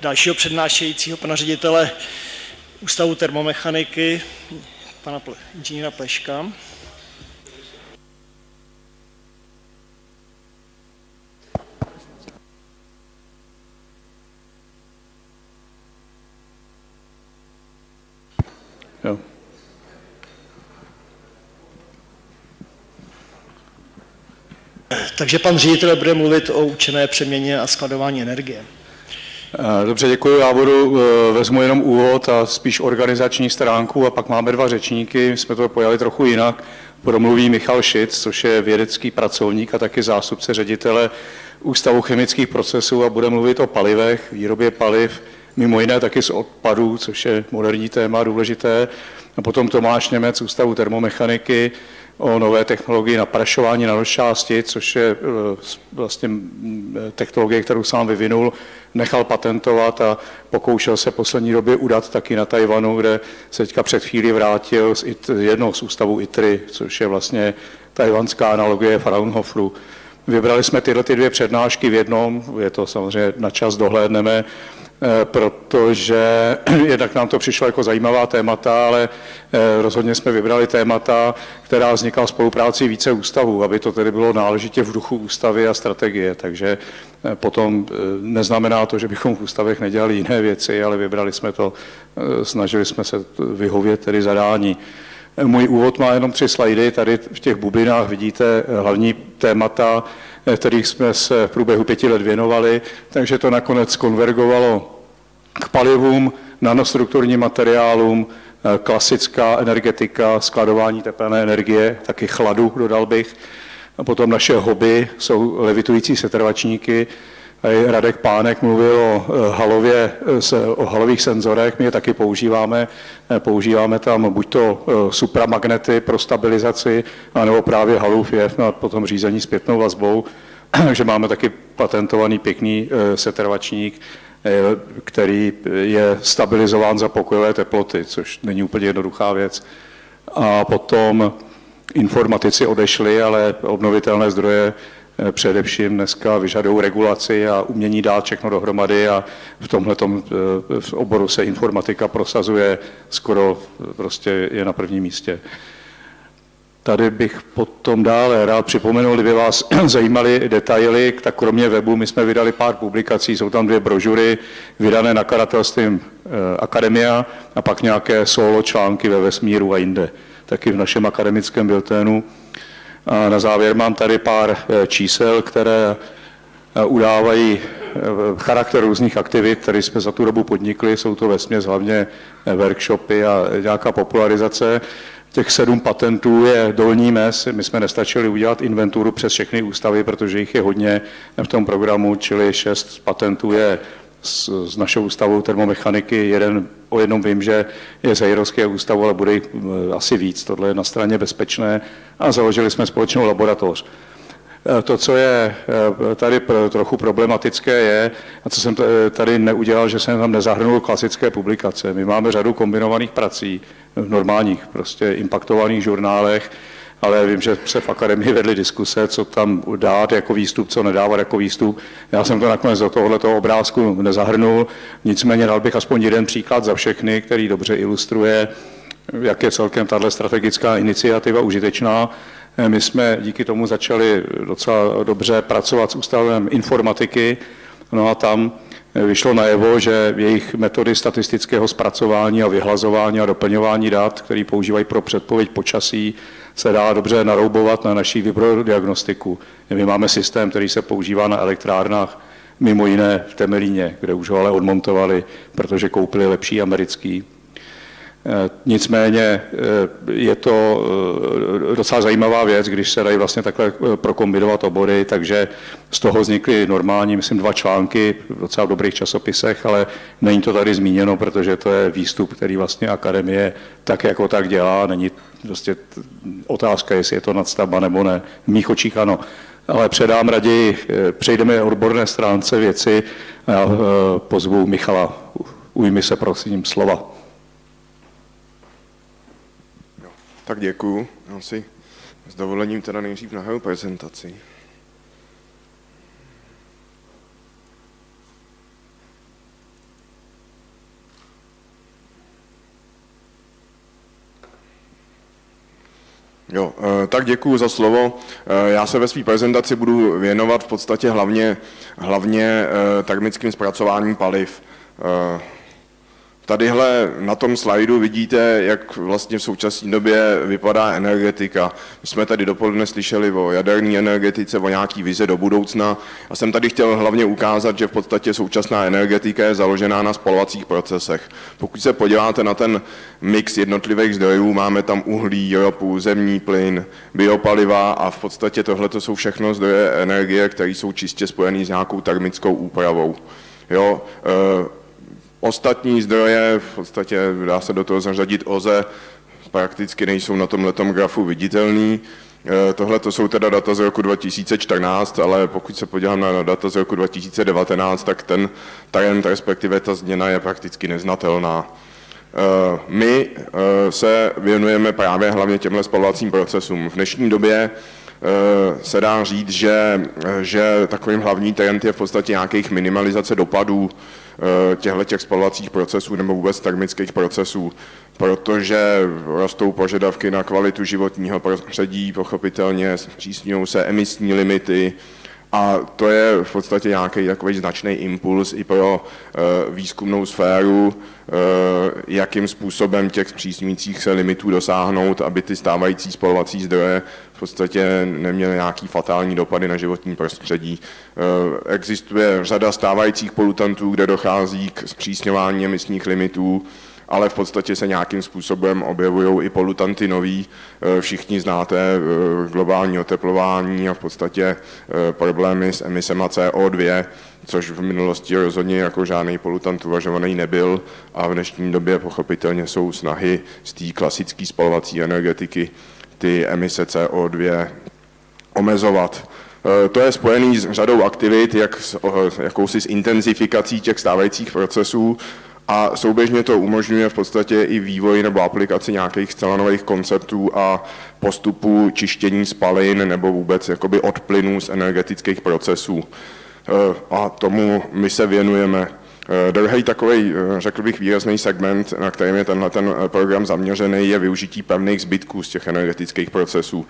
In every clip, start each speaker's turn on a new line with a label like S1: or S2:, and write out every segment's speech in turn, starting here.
S1: dalšího přednášejícího, pana ředitele Ústavu termomechaniky, pana inženýra Pleška.
S2: Jo.
S1: Takže pan ředitel bude mluvit o účinné přeměně a skladování energie.
S2: Eh, dobře, děkuji. Já budu, eh, vezmu jenom úvod a spíš organizační stránku a pak máme dva řečníky. My jsme to pojali trochu jinak. Promluví Michal Šic, což je vědecký pracovník a taky zástupce ředitele Ústavu chemických procesů a bude mluvit o palivech, výrobě paliv, mimo jiné taky z odpadů, což je moderní téma důležité. A potom Tomáš Němec, Ústavu termomechaniky, o nové technologii naprašování nanočásti, což je eh, vlastně mm, technologie, kterou sám vyvinul, nechal patentovat a pokoušel se poslední době udat taky na Tajvanu, kde se teďka před chvíli vrátil z jednoho z ústavů ITRI, což je vlastně tajvanská analogie Fraunhoferu. Vybrali jsme tyhle ty dvě přednášky v jednom, je to samozřejmě na čas dohlédneme, Eh, protože jednak nám to přišlo jako zajímavá témata, ale eh, rozhodně jsme vybrali témata, která vznikla spolupráci více ústavů, aby to tedy bylo náležitě v duchu ústavy a strategie. Takže eh, potom neznamená to, že bychom v ústavech nedělali jiné věci, ale vybrali jsme to, snažili jsme se vyhovět tedy zadání. Můj úvod má jenom tři slajdy, tady v těch bublinách vidíte hlavní témata, kterých jsme se v průběhu pěti let věnovali, takže to nakonec konvergovalo k palivům, nanostrukturním materiálům, eh, klasická energetika, skladování tepelné energie, taky chladu, dodal bych. A potom naše hobby jsou levitující setrvačníky, Radek Pánek mluvil o eh, halově, eh, o halových senzorech, my je taky používáme. Eh, používáme tam buď to supramagnety pro stabilizaci, anebo právě halův jev na potom řízení zpětnou vazbou. Takže máme taky patentovaný pěkný setrvačník, který je stabilizován za pokojové teploty, což není úplně jednoduchá věc. A potom informatici odešli, ale obnovitelné zdroje především dneska vyžadují regulaci a umění dát všechno dohromady a v tomhle eh, oboru se informatika prosazuje skoro eh, prostě je na prvním místě. Tady bych potom dále rád připomenul, kdyby vás zajímaly detaily, tak kromě webu my jsme vydali pár publikací, jsou tam dvě brožury vydané nakladatelstvím Akademia a pak nějaké solo články ve vesmíru a jinde, taky v našem akademickém bilténu. A na závěr mám tady pár eh, čísel, které eh, udávají eh, charakter různých aktivit, které jsme za tu dobu podnikli. Jsou to vesměs hlavně workshopy a nějaká popularizace. Těch sedm patentů je dolní mes. My jsme nestačili udělat inventuru přes všechny ústavy, protože jich je hodně v tom programu, čili šest patentů je s, s našou ústavou termomechaniky. Jeden, o jednom vím, že je z Hejrovského ústavu, ale bude jich asi víc. Tohle je na straně bezpečné a založili jsme společnou laboratoř. Eh, to, co je eh, tady trochu problematické, je, a co jsem tady neudělal, že jsem tam nezahrnul klasické publikace. My máme řadu kombinovaných prací v normálních, prostě impaktovaných žurnálech, ale vím, že se v akademii vedly diskuse, co tam dát jako výstup, co nedávat jako výstup. Já jsem to nakonec do tohoto obrázku nezahrnul, nicméně dal bych aspoň jeden příklad za všechny, který dobře ilustruje, jak je celkem tahle strategická iniciativa užitečná. My jsme díky tomu začali docela dobře pracovat s ústavem informatiky, no a tam vyšlo najevo, že jejich metody statistického zpracování a vyhlazování a doplňování dat, které používají pro předpověď počasí, se dá dobře naroubovat na naší diagnostiku. My máme systém, který se používá na elektrárnách, mimo jiné v Temelíně, kde už ho ale odmontovali, protože koupili lepší americký. Eh, nicméně eh, je to eh, docela zajímavá věc, když se dají vlastně takhle prokombinovat obory, takže z toho vznikly normální, myslím, dva články v docela dobrých časopisech, ale není to tady zmíněno, protože to je výstup, který vlastně akademie tak jako tak dělá, není prostě otázka, jestli je to nadstavba nebo ne. V mých očích ano. Ale předám raději, přejdeme odborné stránce věci a pozvu Michala. Ujmi se prosím slova.
S3: Tak děkuju. Já si s dovolením teda nejdřív nahaju prezentaci. Jo, eh, tak děkuji za slovo. Eh, já se ve své prezentaci budu věnovat v podstatě hlavně, hlavně eh, termickým zpracováním paliv. Tadyhle na tom slajdu vidíte, jak vlastně v současné době vypadá energetika. My jsme tady dopoledne slyšeli o jaderné energetice, o nějaký vize do budoucna. Já jsem tady chtěl hlavně ukázat, že v podstatě současná energetika je založená na spalovacích procesech. Pokud se podíváte na ten mix jednotlivých zdrojů, máme tam uhlí, ropu, zemní plyn, biopaliva a v podstatě tohle jsou všechno zdroje energie, které jsou čistě spojené s nějakou termickou úpravou. Jo, e, Ostatní zdroje, v podstatě dá se do toho zařadit OZE, prakticky nejsou na tomhle grafu viditelný. E, tohle to jsou teda data z roku 2014, ale pokud se podívám na data z roku 2019, tak ten trend, respektive ta změna je prakticky neznatelná. E, my e, se věnujeme právě hlavně těmhle spalovacím procesům. V dnešní době se dá říct, že, že takovým hlavní trend je v podstatě nějakých minimalizace dopadů Eh, těchto těch spalovacích procesů nebo vůbec termických procesů, protože rostou požadavky na kvalitu životního prostředí, pochopitelně zpřísňují se emisní limity, a to je v podstatě nějaký takový značný impuls i pro uh, výzkumnou sféru, uh, jakým způsobem těch zpřísňujících se limitů dosáhnout, aby ty stávající spalovací zdroje v podstatě neměly nějaký fatální dopady na životní prostředí. Uh, existuje řada stávajících polutantů, kde dochází k zpřísňování emisních limitů, ale v podstatě se nějakým způsobem objevují i polutanty noví. Eh, všichni znáte eh, globální oteplování a v podstatě eh, problémy s emisema CO2, což v minulosti rozhodně jako žádný polutant uvažovaný nebyl a v dnešní době pochopitelně jsou snahy z té klasické spalovací energetiky ty emise CO2 omezovat. To je spojený s řadou aktivit, jak s, jakousi s intenzifikací těch stávajících procesů, a souběžně to umožňuje v podstatě i vývoj nebo aplikaci nějakých zcela nových konceptů a postupů čištění spalin nebo vůbec jakoby odplynů z energetických procesů. E, a tomu my se věnujeme. Eh, druhý takový, eh, řekl bych, výrazný segment, na kterým je tenhle ten eh, program zaměřený, je využití pevných zbytků z těch energetických procesů.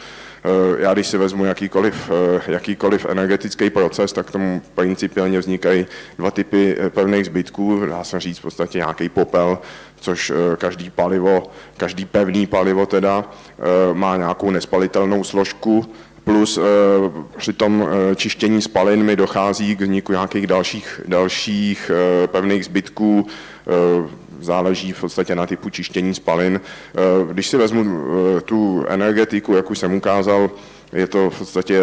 S3: Já když si vezmu jakýkoliv, jakýkoliv energetický proces, tak tomu principiálně vznikají dva typy pevných zbytků, dá se říct v podstatě nějaký popel, což každý palivo, každý pevný palivo teda má nějakou nespalitelnou složku, plus eh, při tom eh, čištění spalin mi dochází k vzniku nějakých dalších, dalších eh, pevných zbytků, záleží v podstatě na typu čištění spalin. Když si vezmu tu energetiku, jak už jsem ukázal, je to v podstatě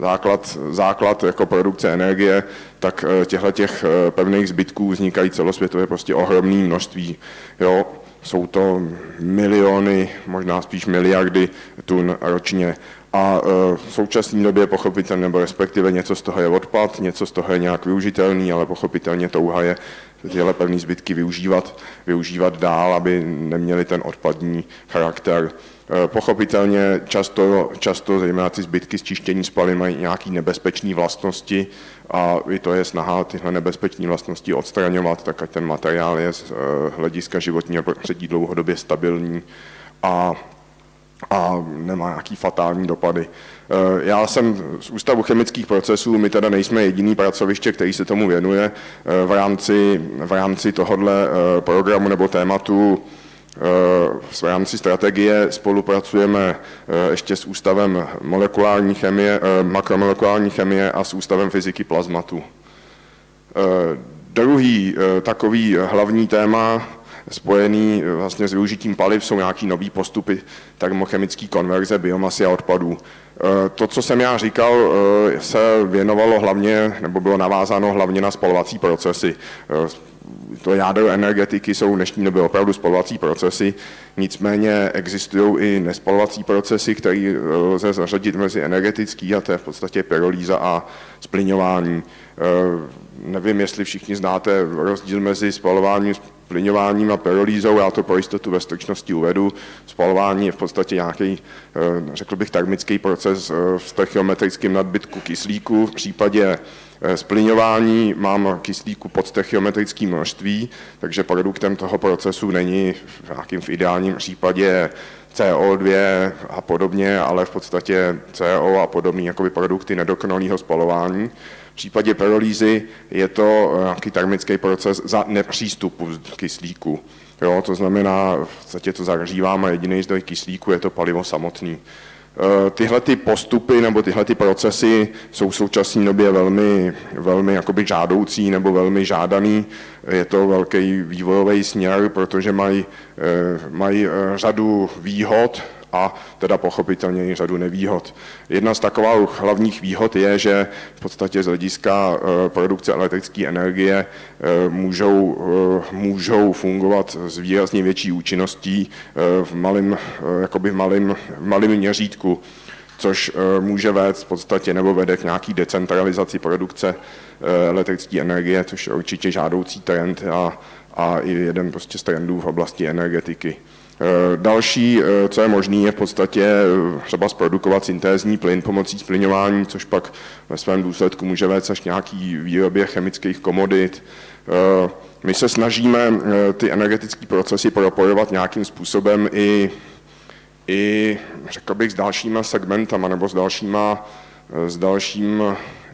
S3: základ, základ jako produkce energie, tak těchto těch pevných zbytků vznikají celosvětově prostě ohromné množství. Jo, jsou to miliony, možná spíš miliardy tun ročně. A e, v současné době pochopitelně, nebo respektive něco z toho je odpad, něco z toho je nějak využitelný, ale pochopitelně touha je tyhle pevné zbytky využívat, využívat dál, aby neměli ten odpadní charakter. E, pochopitelně často, často zejména ty zbytky z čištění spalin mají nějaké nebezpečné vlastnosti a i to je snaha tyhle nebezpečné vlastnosti odstraňovat, tak ať ten materiál je z e, hlediska životního prostředí dlouhodobě stabilní a a nemá nějaký fatální dopady. Eh, já jsem z Ústavu chemických procesů, my teda nejsme jediný pracoviště, který se tomu věnuje. Eh, v rámci, v rámci tohohle eh, programu nebo tématu v rámci strategie spolupracujeme ještě s Ústavem molekulární chemie, makromolekulární chemie a s Ústavem fyziky plazmatu. Druhý takový hlavní téma spojený vlastně s využitím paliv jsou nějaký nový postupy termochemické konverze biomasy a odpadů. Eh, to, co jsem já říkal, eh, se věnovalo hlavně, nebo bylo navázáno hlavně na spalovací procesy. To jádro energetiky jsou v dnešní době opravdu spalovací procesy, nicméně existují i nespalovací procesy, které lze zařadit mezi energetický a to je v podstatě pyrolíza a splňování. Nevím, jestli všichni znáte rozdíl mezi spalováním plyňováním a pyrolízou, já to pro jistotu ve stručnosti uvedu. Spalování je v podstatě nějaký, eh, řekl bych, termický proces eh, v stoichiometrickém nadbytku kyslíku. V případě Splňování mám kyslíku pod stechiometrickým množství, takže produktem toho procesu není v nějakým v ideálním případě CO2 a podobně, ale v podstatě CO a podobné jakoby produkty nedokonalého spalování. V případě pyrolízy je to eh, nějaký termický proces za nepřístupu kyslíku. Jo, to znamená, v podstatě to zahříváme jediný zdroj kyslíku, je to palivo samotný. Eh, tyhle ty postupy nebo tyhle ty procesy jsou v současné době velmi, velmi jakoby žádoucí nebo velmi žádaný. Je to velký vývojový směr, protože mají, eh, mají eh, řadu výhod, a teda pochopitelně i řadu nevýhod. Jedna z takových hlavních výhod je, že v podstatě z hlediska eh, produkce elektrické energie eh, můžou, eh, můžou fungovat s výrazně větší účinností v malém, jakoby v malém, v malém měřítku což může vést v podstatě nebo vede k nějaký decentralizaci produkce elektrické energie, což je určitě žádoucí trend a, a i jeden prostě z trendů v oblasti energetiky. Eh, další, eh, co je možné, je v podstatě eh, třeba zprodukovat syntézní plyn pomocí splňování, což pak ve svém důsledku může vést až nějaký výrobě chemických komodit. My se snažíme ty energetické procesy propojovat nějakým způsobem i, i řekl bych, s dalšíma segmentama nebo s dalšíma, s dalším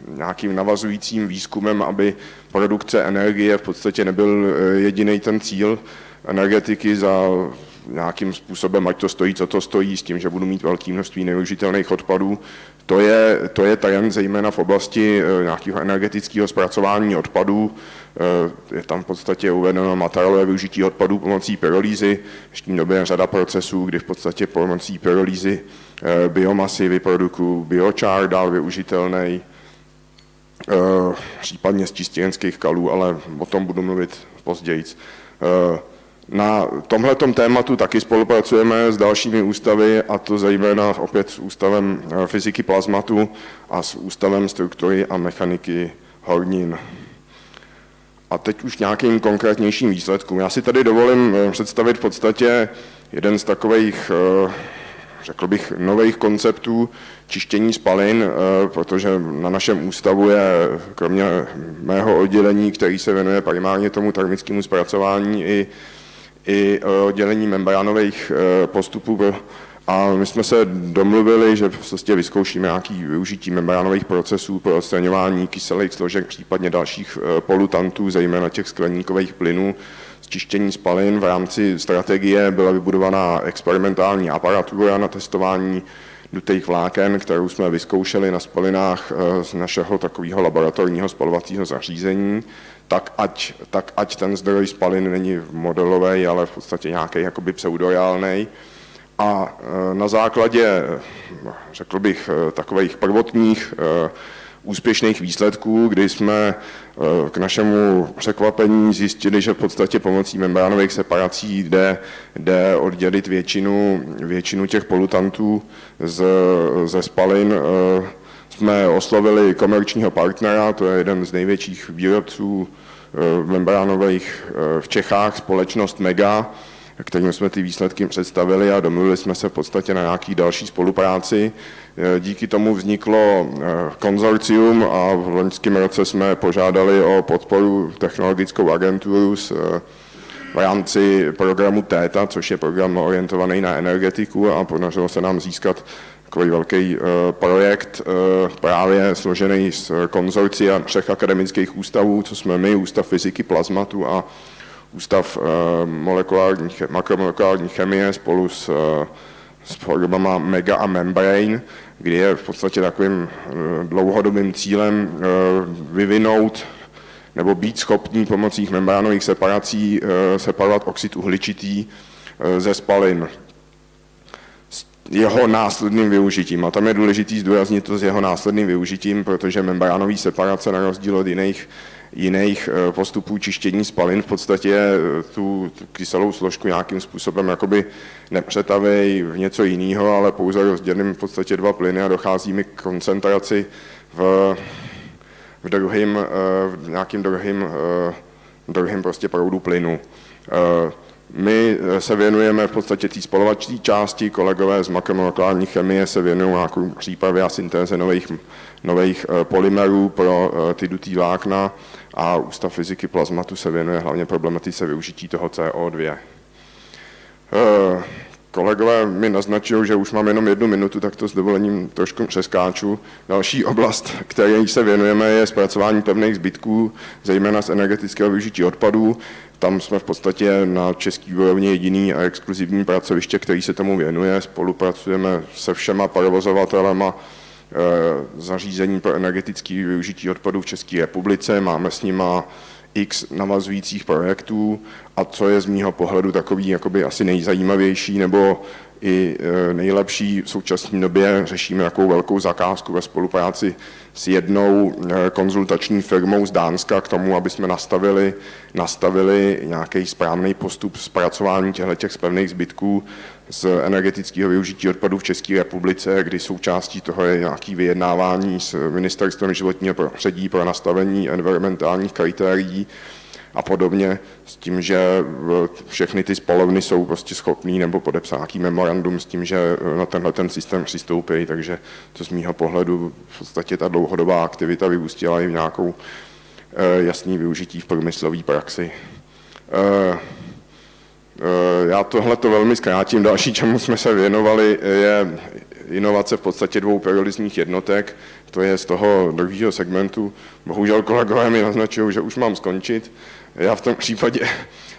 S3: nějakým navazujícím výzkumem, aby produkce energie v podstatě nebyl jediný ten cíl energetiky za nějakým způsobem, ať to stojí, co to stojí, s tím, že budu mít velké množství nevyužitelných odpadů. To je, to je trend zejména v oblasti eh, nějakého energetického zpracování odpadů. Eh, je tam v podstatě uvedeno materiálové využití odpadů pomocí pyrolízy. V dnešní době je řada procesů, kdy v podstatě pomocí pyrolízy eh, biomasy vyprodukují biočár dál využitelný, případně z čistěnských kalů, ale o tom budu mluvit později. Na tomhletom tématu taky spolupracujeme s dalšími ústavy, a to zejména opět s Ústavem eh, fyziky plazmatu a s Ústavem struktury a mechaniky hornin. A teď už nějakým konkrétnějším výsledkům. Já si tady dovolím eh, představit v podstatě jeden z takových, eh, řekl bych, nových konceptů čištění spalin, protože na našem ústavu je, kromě mého oddělení, který se věnuje primárně tomu termickému zpracování, i i e, oddělení membránových e, postupů a my jsme se domluvili, že prostě vyzkoušíme nějaký využití membránových procesů pro odstraňování kyselých složek, případně dalších e, polutantů, zejména těch skleníkových plynů, zčištění spalin. V rámci strategie byla vybudovaná experimentální aparatura na testování dutých vláken, kterou jsme vyzkoušeli na spalinách z našeho takového laboratorního spalovacího zařízení tak ať, tak ať ten zdroj spalin není modelový, ale v podstatě nějaký jakoby pseudoreálný. A e, na základě, řekl bych, e, takových prvotních e, úspěšných výsledků, kdy jsme k našemu překvapení zjistili, že v podstatě pomocí membránových separací jde, jde oddělit většinu, většinu těch polutantů z, ze spalin, jsme oslovili komerčního partnera, to je jeden z největších výrobců eh, membránových eh, v Čechách, společnost Mega, kterým jsme ty výsledky představili a domluvili jsme se v podstatě na nějaký další spolupráci. Eh, díky tomu vzniklo konzorcium a v loňském roce jsme požádali o podporu technologickou agenturu s v rámci programu TETA, což je program orientovaný na energetiku a podařilo se nám získat takový velký uh, projekt uh, právě složený z konzorcia třech akademických ústavů, co jsme my, Ústav fyziky plazmatu a Ústav uh, molekulární, makromolekulární chemie spolu s, s programama Mega a Membrane, kdy je v podstatě takovým uh, dlouhodobým cílem vyvinout nebo být schopný pomocí membránových separací separovat oxid uhličitý uh, ze spalin jeho následným využitím. A tam je důležité zdůraznit to s jeho následným využitím, protože membránový separace na rozdíl od jiných, jiných eh, postupů čištění spalin v podstatě eh, tu, tu kyselou složku nějakým způsobem jakoby nepřetaví v něco jiného, ale pouze rozdělím v podstatě dva plyny a dochází mi k koncentraci v, v, druhým, eh, v nějakým druhým, druhým prostě proudu plynu. My se věnujeme v podstatě té spalovací části, kolegové z makromolekulární chemie se věnují nějakou přípravě a syntéze nových, nových polymerů pro ty dutý vlákna a Ústav fyziky plazmatu se věnuje hlavně problematice využití toho CO2. Kolegové mi naznačují, že už mám jenom jednu minutu, tak to s dovolením trošku přeskáču. Další oblast, které se věnujeme, je zpracování pevných zbytků, zejména z energetického využití odpadů. Tam jsme v podstatě na český úrovni jediný a exkluzivní pracoviště, který se tomu věnuje. Spolupracujeme se všema provozovatelema eh, zařízení pro energetické využití odpadů v České republice. Máme s nima x navazujících projektů a co je z mýho pohledu takový jakoby asi nejzajímavější nebo i e, nejlepší v současné době řešíme takovou velkou zakázku ve spolupráci s jednou e, konzultační firmou z Dánska k tomu, aby jsme nastavili, nastavili nějaký správný postup zpracování těchto spevných zbytků z energetického využití odpadů v České republice, kdy součástí toho je nějaké vyjednávání s Ministerstvem životního prostředí pro nastavení environmentálních kritérií a podobně, s tím, že všechny ty spolovny jsou prostě schopný nebo podepsat nějaký memorandum s tím, že na tenhle ten systém přistoupí, takže to z mýho pohledu v podstatě ta dlouhodobá aktivita vyústila i v nějakou eh, jasný využití v průmyslové praxi. Eh, Eh, já tohle to velmi zkrátím. Další, čemu jsme se věnovali, je inovace v podstatě dvou periodizních jednotek, to je z toho druhého segmentu. Bohužel kolegové mi naznačují, že už mám skončit. Já v tom případě,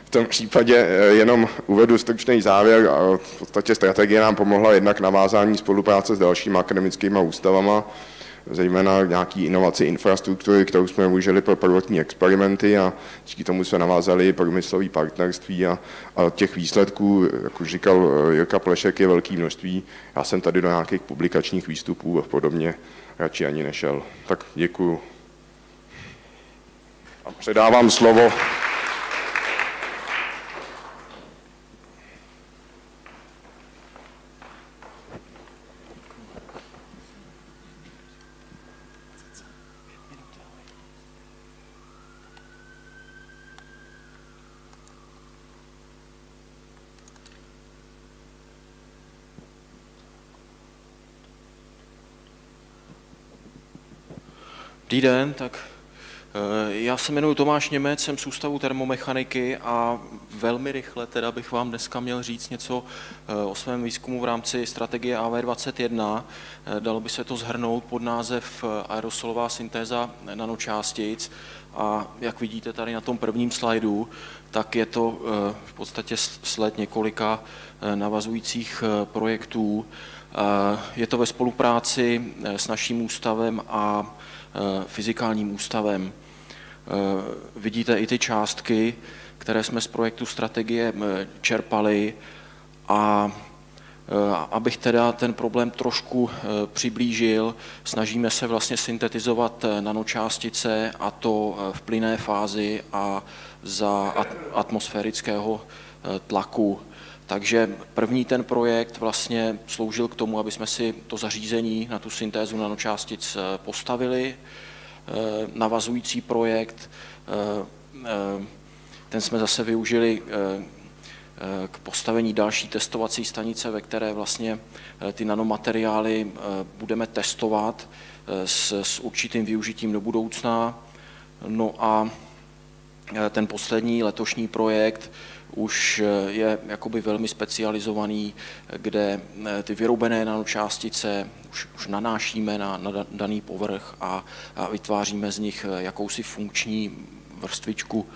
S3: v tom případě eh, jenom uvedu stručný závěr a v podstatě strategie nám pomohla jednak navázání spolupráce s dalšími akademickými ústavama, zejména nějaký inovaci infrastruktury, kterou jsme využili pro prvotní experimenty a díky tomu se navázali průmyslové partnerství a, a těch výsledků, jak už říkal eh, Jirka Plešek, je velké množství. Já jsem tady do nějakých publikačních výstupů a podobně radši ani nešel. Tak děkuju. A předávám slovo.
S4: Dobrý den, tak já se jmenuji Tomáš Němec, jsem z Ústavu termomechaniky a velmi rychle teda bych vám dneska měl říct něco eh, o svém výzkumu v rámci strategie AV21. Eh, dalo by se to zhrnout pod název aerosolová syntéza nanočástic a jak vidíte tady na tom prvním slajdu, tak je to v podstatě sled několika navazujících projektů. Je to ve spolupráci s naším ústavem a Eh, fyzikálním ústavem. Eh, vidíte i ty částky, které jsme z projektu strategie eh, čerpali a abych teda ten problém trošku přiblížil, snažíme se vlastně syntetizovat nanočástice a to v plynné fázi a za atmosférického tlaku. Takže první ten projekt vlastně sloužil k tomu, aby jsme si to zařízení na tu syntézu nanočástic eh, postavili. Eh, navazující projekt, eh, ten jsme zase využili k postavení další testovací stanice, ve které vlastně ty nanomateriály budeme testovat s, s určitým využitím do budoucna. No a ten poslední letošní projekt už eh, je jakoby velmi specializovaný, kde eh, ty vyrobené nanočástice už, už nanášíme na, na daný povrch a, a vytváříme z nich eh, jakousi funkční vrstvičku.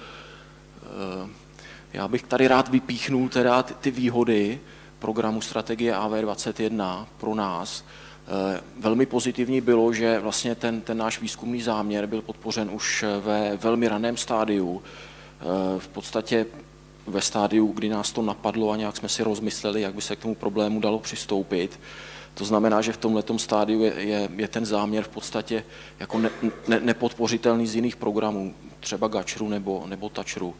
S4: Já bych tady rád vypíchnul teda ty, ty výhody programu strategie AV21 pro nás. Velmi pozitivní bylo, že vlastně ten, ten náš výzkumný záměr byl podpořen už ve velmi raném stádiu. V podstatě ve stádiu, kdy nás to napadlo a nějak jsme si rozmysleli, jak by se k tomu problému dalo přistoupit. To znamená, že v tomto stádiu je, je, je ten záměr v podstatě jako ne, ne, nepodpořitelný z jiných programů, třeba Gačru nebo, nebo Tačru.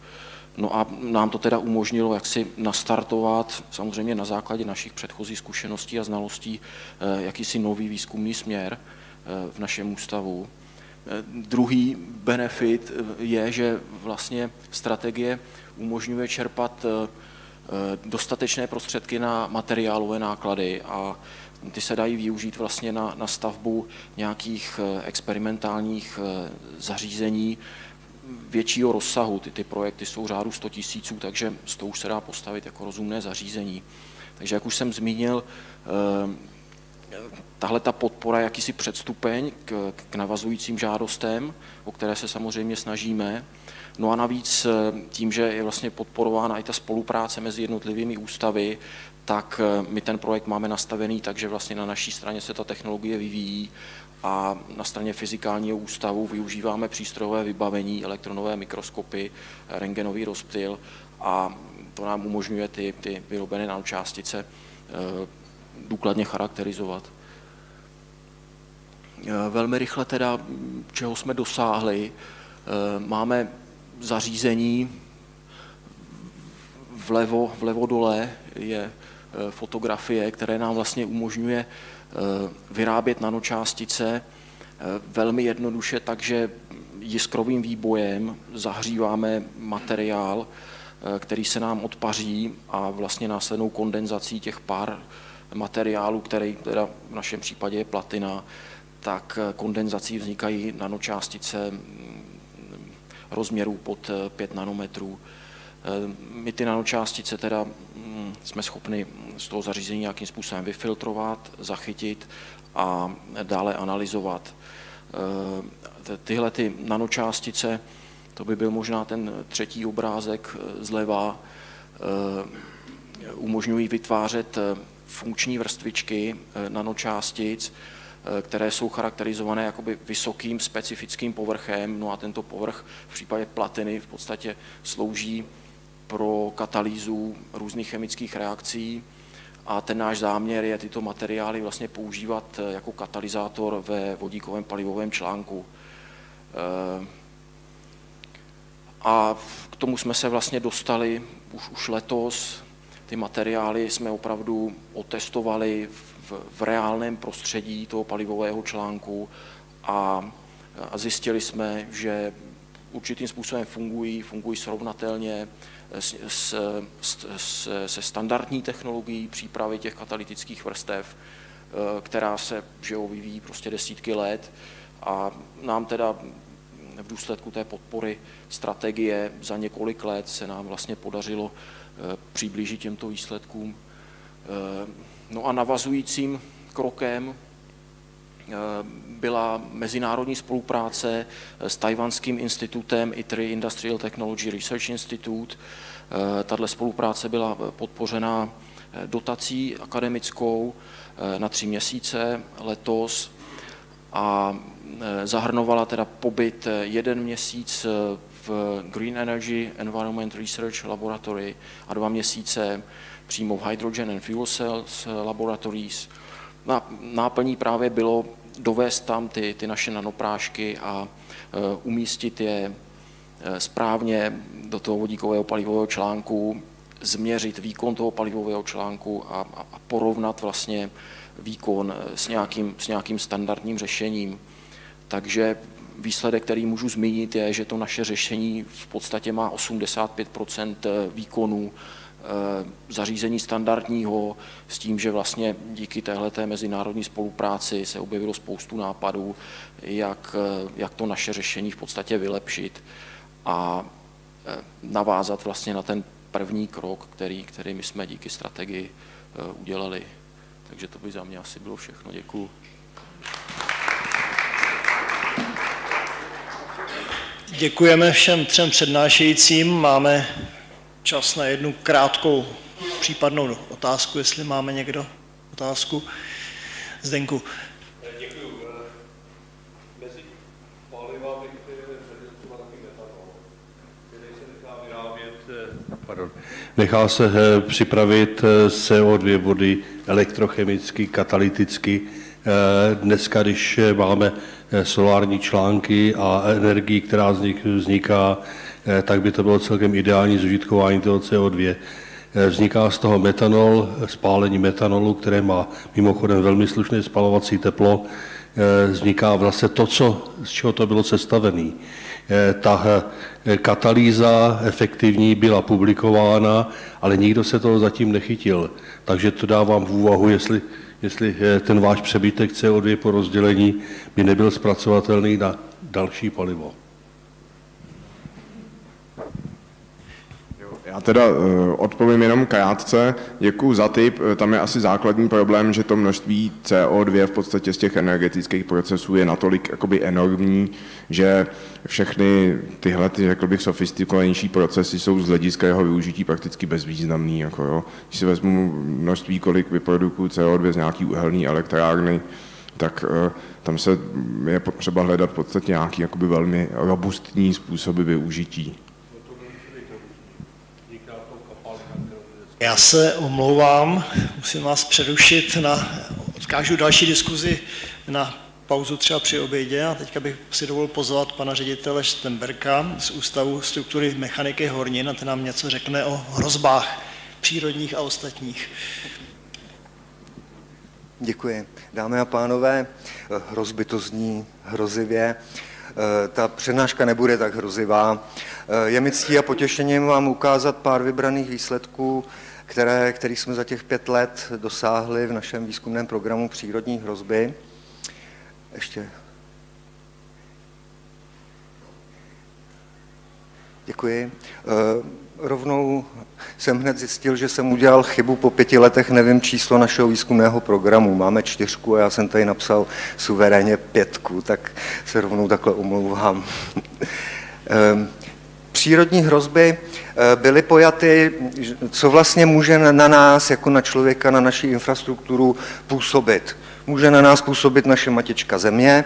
S4: No a nám to teda umožnilo jak si nastartovat, samozřejmě na základě našich předchozích zkušeností a znalostí, eh, jakýsi nový výzkumný směr eh, v našem ústavu. Eh, druhý benefit je, že vlastně strategie umožňuje čerpat eh, dostatečné prostředky na materiálové náklady a ty se dají využít vlastně na, na stavbu nějakých experimentálních zařízení většího rozsahu. Ty, ty projekty jsou řádu 100 tisíců, takže toho už se dá postavit jako rozumné zařízení. Takže jak už jsem zmínil, tahle ta podpora je jakýsi předstupeň k, k navazujícím žádostem, o které se samozřejmě snažíme. No a navíc eh, tím, že je vlastně podporována i ta spolupráce mezi jednotlivými ústavy, tak eh, my ten projekt máme nastavený tak, že vlastně na naší straně se ta technologie vyvíjí a na straně fyzikálního ústavu využíváme přístrojové vybavení, elektronové mikroskopy, rengenový rozptyl a to nám umožňuje ty, ty vyrobené nanočástice eh, důkladně charakterizovat. Velmi rychle teda, čeho jsme dosáhli, máme zařízení. Vlevo, vlevo dole je eh, fotografie, které nám vlastně umožňuje vyrábět nanočástice velmi jednoduše, takže jiskrovým výbojem zahříváme materiál, který se nám odpaří a vlastně následnou kondenzací těch pár materiálu, který teda v našem případě je platina, tak kondenzací vznikají nanočástice rozměrů pod 5 nanometrů. Eh, my ty nanočástice teda mm, jsme schopni z toho zařízení nějakým způsobem vyfiltrovat, zachytit a dále analyzovat. Eh, tyhle ty nanočástice, to by byl možná ten třetí obrázek eh, zleva, umožňují vytvářet funkční vrstvičky nanočástic, Eh, které jsou charakterizované jakoby vysokým specifickým povrchem, no a tento povrch v případě platiny v podstatě slouží pro katalýzu různých chemických reakcí a ten náš záměr je tyto materiály vlastně používat eh, jako katalyzátor ve vodíkovém palivovém článku. Eh, a k tomu jsme se vlastně dostali už, už letos. Ty materiály jsme opravdu otestovali v reálném prostředí toho palivového článku a, a zjistili jsme, že určitým způsobem fungují, fungují srovnatelně s, s, s, se standardní technologií přípravy těch katalytických vrstev, eh, která se že jo, vyvíjí prostě desítky let a nám teda v důsledku té podpory strategie za několik let se nám vlastně podařilo eh, přiblížit těmto výsledkům. Eh, No a navazujícím krokem eh, byla mezinárodní spolupráce s tajvanským institutem ITRI Industrial Technology Research Institute. Eh, tato spolupráce byla podpořena eh, dotací akademickou na tři měsíce letos a zahrnovala teda pobyt jeden měsíc v Green Energy Environment Research Laboratory a dva měsíce přímo v Hydrogen and Fuel Cells Laboratories. Náplní právě bylo dovést tam ty, ty naše nanoprášky a e, umístit je e, správně do toho vodíkového palivového článku, změřit výkon toho palivového článku a, a porovnat vlastně výkon s nějakým, s nějakým standardním řešením. Takže výsledek, který můžu zmínit, je, že to naše řešení v podstatě má 85 výkonů Eh, zařízení standardního s tím, že vlastně díky téhleté mezinárodní spolupráci se objevilo spoustu nápadů, jak, eh, jak to naše řešení v podstatě vylepšit a eh, navázat vlastně na ten první krok, který, který my jsme díky strategii udělali. Takže to by za mě asi bylo všechno. Děkuju.
S1: Děkujeme všem třem přednášejícím. Máme čas na jednu krátkou případnou otázku, jestli máme někdo otázku. Zdenku. Děkuji. Mezi palivami,
S5: Pardon. Nechá se eh, připravit eh, CO2 vody elektrochemicky, katalyticky. Eh, dneska, když máme solární články a energii, která z nich vzniká, Eh, tak by to bylo celkem ideální zužitkování toho CO2. Eh, vzniká z toho metanol, spálení metanolu, které má mimochodem velmi slušné spalovací teplo. Eh, vzniká vlastně to, co, z čeho to bylo sestavené. Ta katalýza efektivní byla publikována, ale nikdo se toho zatím nechytil. Takže to dávám v úvahu, jestli, jestli ten váš přebytek CO2 po rozdělení by nebyl zpracovatelný na další palivo.
S3: Já teda eh, odpovím jenom krátce. Děkuji za tip. Eh, tam je asi základní problém, že to množství CO2 v podstatě z těch energetických procesů je natolik jakoby enormní, že všechny tyhle, ty, řekl bych, sofistikovanější procesy jsou z hlediska jeho využití prakticky bezvýznamný. Jako jo. Když si vezmu množství, kolik vyprodukují CO2 z nějaký uhelný elektrárny, tak uh, tam se je potřeba hledat v podstatě nějaký jakoby velmi robustní způsoby využití.
S1: Já se omlouvám, musím vás přerušit na, odkážu další diskuzi na pauzu třeba při obědě a teďka bych si dovolil pozvat pana ředitele Štemberka z Ústavu struktury mechaniky hornin a ten nám něco řekne o hrozbách přírodních a ostatních.
S6: Děkuji. Dámy a pánové, hrozby to zní hrozivě. Ta přednáška nebude tak hrozivá. Je mi ctí a potěšením vám ukázat pár vybraných výsledků které, který jsme za těch pět let dosáhli v našem výzkumném programu přírodní hrozby. Ještě. Děkuji. Eh, rovnou jsem hned zjistil, že jsem udělal chybu po pěti letech, nevím číslo našeho výzkumného programu. Máme čtyřku a já jsem tady napsal suverénně pětku, tak se rovnou takhle omlouvám. Přírodní hrozby eh, byly pojaty, co vlastně může na nás, jako na člověka, na naši infrastrukturu působit. Může na nás působit naše matička země,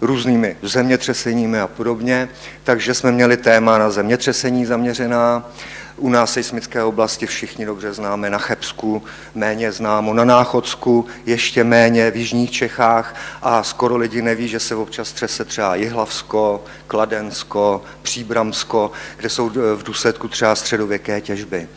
S6: různými zemětřeseními a podobně, takže jsme měli téma na zemětřesení zaměřená, u nás seismické oblasti všichni dobře známe na Chebsku, méně známo na Náchodsku, ještě méně v Jižních Čechách a skoro lidi neví, že se občas třese třeba Jihlavsko, Kladensko, Příbramsko, kde jsou v důsledku třeba středověké těžby.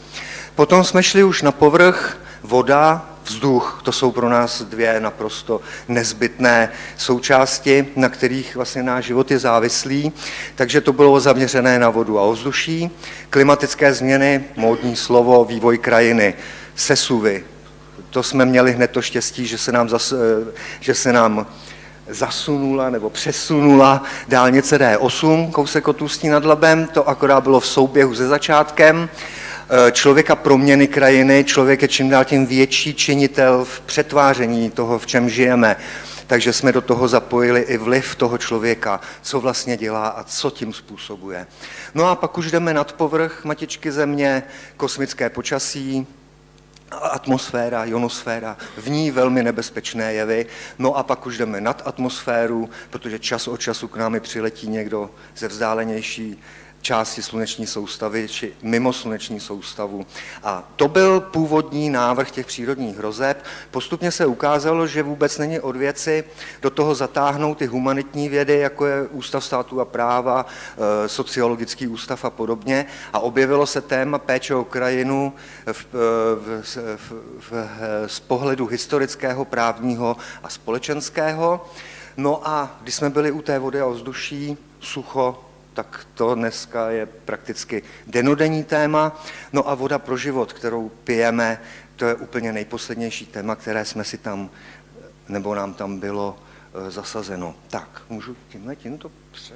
S6: Potom jsme šli už na povrch, voda, vzduch, to jsou pro nás dvě naprosto nezbytné součásti, na kterých vlastně náš život je závislý, takže to bylo zaměřené na vodu a ovzduší. Klimatické změny, módní slovo, vývoj krajiny, sesuvy, to jsme měli hned to štěstí, že se nám, zas, že se nám zasunula nebo přesunula dálnice D8, kousek od Ústí nad Labem, to akorát bylo v souběhu se začátkem. Eh, člověka proměny krajiny, člověk je čím dál tím větší činitel v přetváření toho, v čem žijeme. Takže jsme do toho zapojili i vliv toho člověka, co vlastně dělá a co tím způsobuje. No a pak už jdeme nad povrch matičky země, kosmické počasí, atmosféra, ionosféra, v ní velmi nebezpečné jevy. No a pak už jdeme nad atmosféru, protože čas od času k námi přiletí někdo ze vzdálenější části sluneční soustavy či mimo sluneční soustavu. A to byl původní návrh těch přírodních hrozeb. Postupně se ukázalo, že vůbec není od věci do toho zatáhnout ty humanitní vědy, jako je Ústav státu a práva, eh, sociologický ústav a podobně. A objevilo se téma péče o krajinu v, eh, v, v, v, z pohledu historického, právního a společenského. No a když jsme byli u té vody a ovzduší, sucho, tak to dneska je prakticky denodenní téma. No a voda pro život, kterou pijeme, to je úplně nejposlednější téma, které jsme si tam, nebo nám tam bylo eh, zasazeno. Tak, můžu tímhle tímto pře...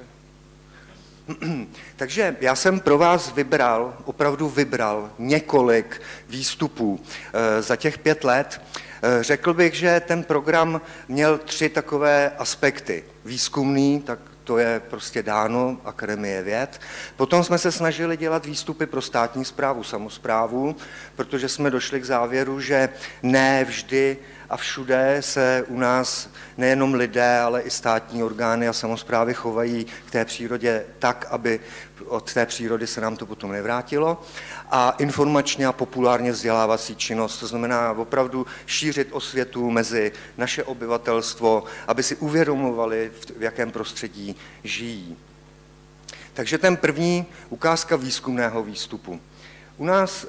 S6: Takže já jsem pro vás vybral, opravdu vybral několik výstupů eh, za těch pět let. Eh, řekl bych, že ten program měl tři takové aspekty. Výzkumný, tak to je prostě dáno Akademie věd. Potom jsme se snažili dělat výstupy pro státní zprávu, samozprávu, protože jsme došli k závěru, že ne vždy a všude se u nás nejenom lidé, ale i státní orgány a samozprávy chovají k té přírodě tak, aby od té přírody se nám to potom nevrátilo. A informačně a populárně vzdělávací činnost, to znamená opravdu šířit osvětu mezi naše obyvatelstvo, aby si uvědomovali, v jakém prostředí žijí. Takže ten první ukázka výzkumného výstupu. U nás e,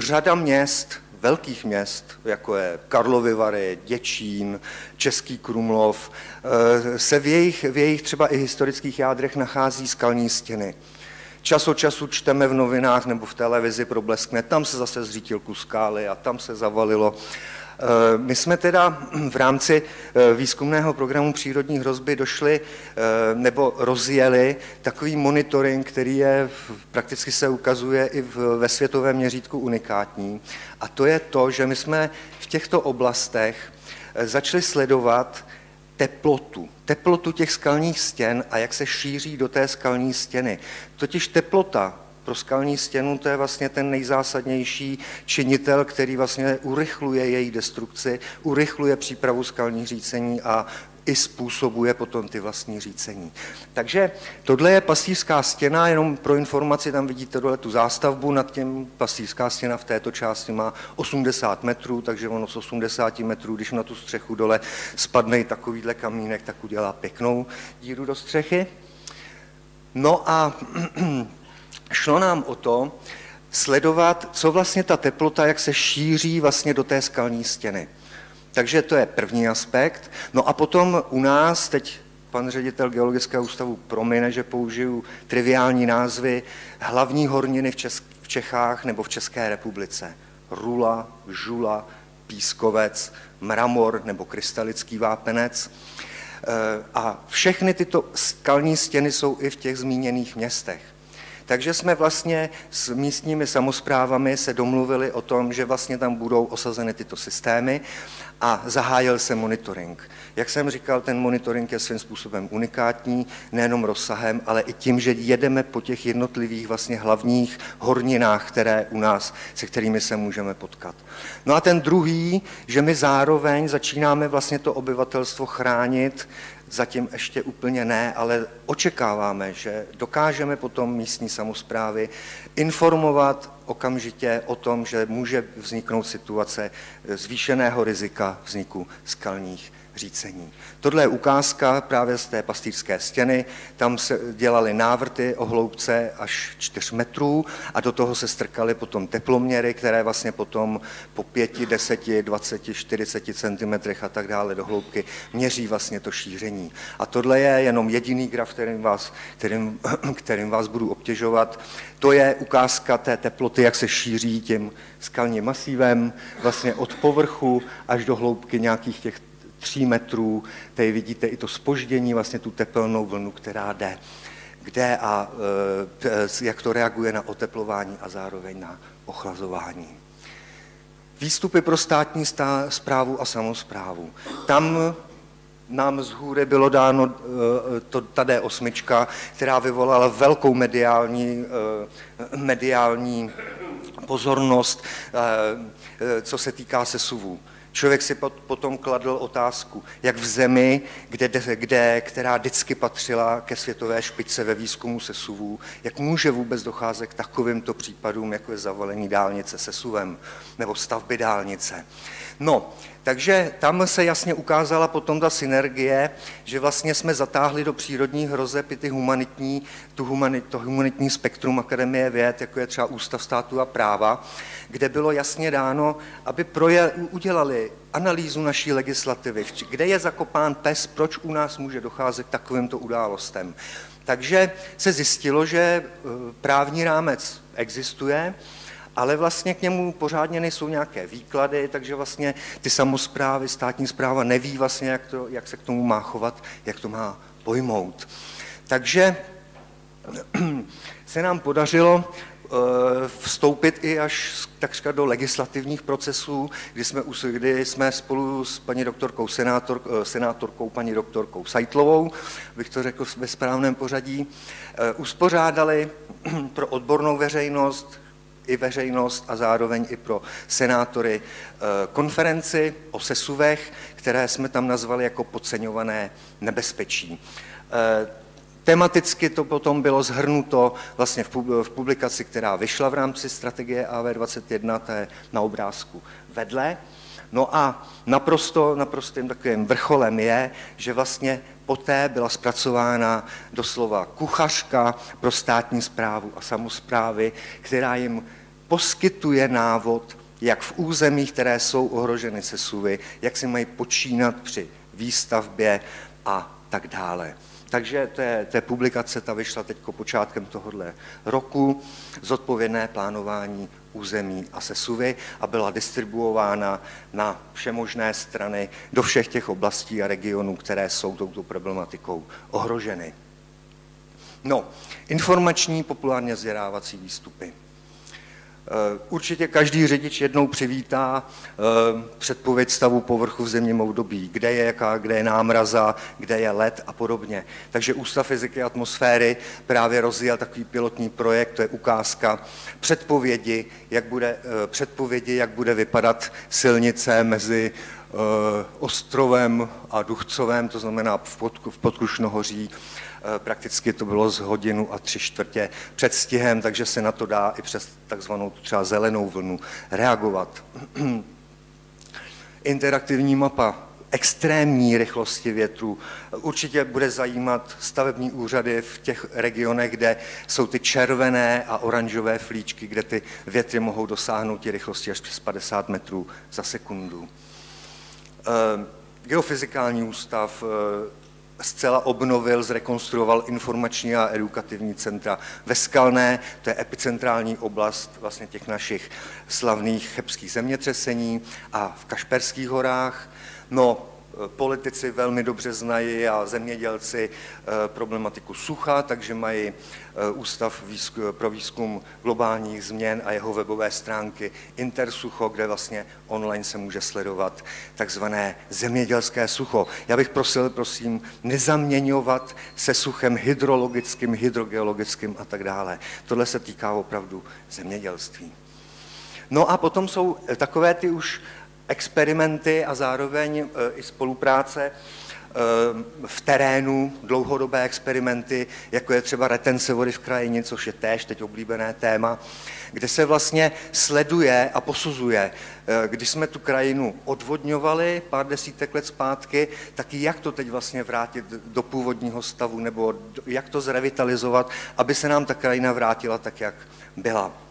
S6: řada měst velkých měst, jako je Karlovy Vary, Děčín, Český Krumlov, eh, se v jejich, v jejich třeba i historických jádrech nachází skalní stěny. Čas od času čteme v novinách nebo v televizi probleskne, tam se zase zřítil kus skály a tam se zavalilo. Eh, my jsme teda v rámci eh, výzkumného programu přírodní hrozby došli eh, nebo rozjeli takový monitoring, který je prakticky se ukazuje i ve světovém měřítku unikátní. A to je to, že my jsme v těchto oblastech začali sledovat teplotu, teplotu těch skalních stěn a jak se šíří do té skalní stěny. Totiž teplota pro skalní stěnu to je vlastně ten nejzásadnější činitel, který vlastně urychluje její destrukci, urychluje přípravu skalních řícení a i způsobuje potom ty vlastní řícení. Takže tohle je pasířská stěna, jenom pro informaci, tam vidíte dole tu zástavbu, nad tím pasířská stěna v této části má 80 metrů, takže ono z 80 metrů, když na tu střechu dole spadne takovýhle kamínek, tak udělá pěknou díru do střechy. No a šlo nám o to sledovat, co vlastně ta teplota, jak se šíří vlastně do té skalní stěny. Takže to je první aspekt. No a potom u nás, teď pan ředitel Geologického ústavu promine, že použiju triviální názvy, hlavní horniny v, Česk- v Čechách nebo v České republice. Rula, žula, pískovec, mramor nebo krystalický vápenec. E, a všechny tyto skalní stěny jsou i v těch zmíněných městech. Takže jsme vlastně s místními samozprávami se domluvili o tom, že vlastně tam budou osazeny tyto systémy a zahájil se monitoring. Jak jsem říkal, ten monitoring je svým způsobem unikátní, nejenom rozsahem, ale i tím, že jedeme po těch jednotlivých vlastně hlavních horninách, které u nás, se kterými se můžeme potkat. No a ten druhý, že my zároveň začínáme vlastně to obyvatelstvo chránit zatím ještě úplně ne, ale očekáváme, že dokážeme potom místní samozprávy informovat okamžitě o tom, že může vzniknout situace zvýšeného rizika vzniku skalních řícení. Tohle je ukázka právě z té pastýřské stěny. Tam se dělaly návrty o hloubce až 4 metrů a do toho se strkaly potom teploměry, které vlastně potom po 5, 10, 20, 40 cm a tak dále do hloubky měří vlastně to šíření. A tohle je jenom jediný graf, kterým vás, kterým, kterým vás budu obtěžovat. To je ukázka té teploty, jak se šíří tím skalním masívem, vlastně od povrchu až do hloubky nějakých těch 3 metrů. Tady vidíte i to spoždění, vlastně tu tepelnou vlnu, která jde kde a e, jak to reaguje na oteplování a zároveň na ochlazování. Výstupy pro státní zprávu a samozprávu. Tam nám z hůry bylo dáno e, to, ta D8, která vyvolala velkou mediální, e, mediální pozornost, co se týká sesuvů. Člověk si potom kladl otázku, jak v zemi, kde, kde, která vždycky patřila ke světové špičce ve výzkumu sesuvů, jak může vůbec docházet k takovýmto případům, jako je zavolení dálnice sesuvem nebo stavby dálnice. No, takže tam se jasně ukázala potom ta synergie, že vlastně jsme zatáhli do přírodních hrozeb i ty humanitní, tu humanit, to humanitní spektrum Akademie věd, jako je třeba Ústav státu a práva, kde bylo jasně dáno, aby proje, udělali analýzu naší legislativy, kde je zakopán pes, proč u nás může docházet k takovýmto událostem. Takže se zjistilo, že e, právní rámec existuje, ale vlastně k němu pořádně nejsou nějaké výklady, takže vlastně ty samozprávy, státní zpráva neví vlastně, jak, to, jak se k tomu má chovat, jak to má pojmout. Takže se nám podařilo eh, vstoupit i až takřka do legislativních procesů, kdy jsme, kdy jsme spolu s paní doktorkou senátor, eh, senátorkou, paní doktorkou Sajtlovou, bych to řekl ve správném pořadí, eh, uspořádali pro odbornou veřejnost, i veřejnost a zároveň i pro senátory eh, konferenci o sesuvech, které jsme tam nazvali jako podceňované nebezpečí. Eh, tematicky to potom bylo zhrnuto vlastně v publikaci, která vyšla v rámci strategie AV21, to je na obrázku vedle. No a naprosto, naprostým takovým vrcholem je, že vlastně poté byla zpracována doslova kuchařka pro státní zprávu a samozprávy, která jim poskytuje návod, jak v územích, které jsou ohroženy sesuvy, jak si mají počínat při výstavbě a tak dále. Takže to je publikace, ta vyšla teď počátkem tohohle roku, zodpovědné plánování území a sesuvy a byla distribuována na všemožné strany do všech těch oblastí a regionů, které jsou touto problematikou ohroženy. No, informační populárně vzdělávací výstupy. Eh, určitě každý řidič jednou přivítá eh, předpověď stavu povrchu v zemním období, kde je jaká, kde je námraza, kde je led a podobně. Takže Ústav fyziky atmosféry právě rozjel takový pilotní projekt, to je ukázka předpovědi, jak bude, eh, předpovědi, jak bude vypadat silnice mezi Ostrovem a Duchcovem, to znamená v Podkrušnohoří, Eh, prakticky to bylo z hodinu a tři čtvrtě před stihem, takže se na to dá i přes takzvanou třeba zelenou vlnu reagovat. Interaktivní mapa extrémní rychlosti větru. Určitě bude zajímat stavební úřady v těch regionech, kde jsou ty červené a oranžové flíčky, kde ty větry mohou dosáhnout ty rychlosti až přes 50 metrů za sekundu. Eh, geofyzikální ústav eh, zcela obnovil, zrekonstruoval informační a edukativní centra ve Skalné, to je epicentrální oblast vlastně těch našich slavných chebských zemětřesení a v Kašperských horách. No, politici velmi dobře znají a zemědělci eh, problematiku sucha, takže mají eh, Ústav pro výzkum globálních změn a jeho webové stránky Intersucho, kde vlastně online se může sledovat takzvané zemědělské sucho. Já bych prosil, prosím, nezaměňovat se suchem hydrologickým, hydrogeologickým a tak dále. Tohle se týká opravdu zemědělství. No a potom jsou takové ty už experimenty a zároveň e, i spolupráce e, v terénu, dlouhodobé experimenty, jako je třeba retence vody v krajině, což je též teď oblíbené téma, kde se vlastně sleduje a posuzuje, e, když jsme tu krajinu odvodňovali pár desítek let zpátky, tak jak to teď vlastně vrátit do původního stavu, nebo jak to zrevitalizovat, aby se nám ta krajina vrátila tak, jak byla.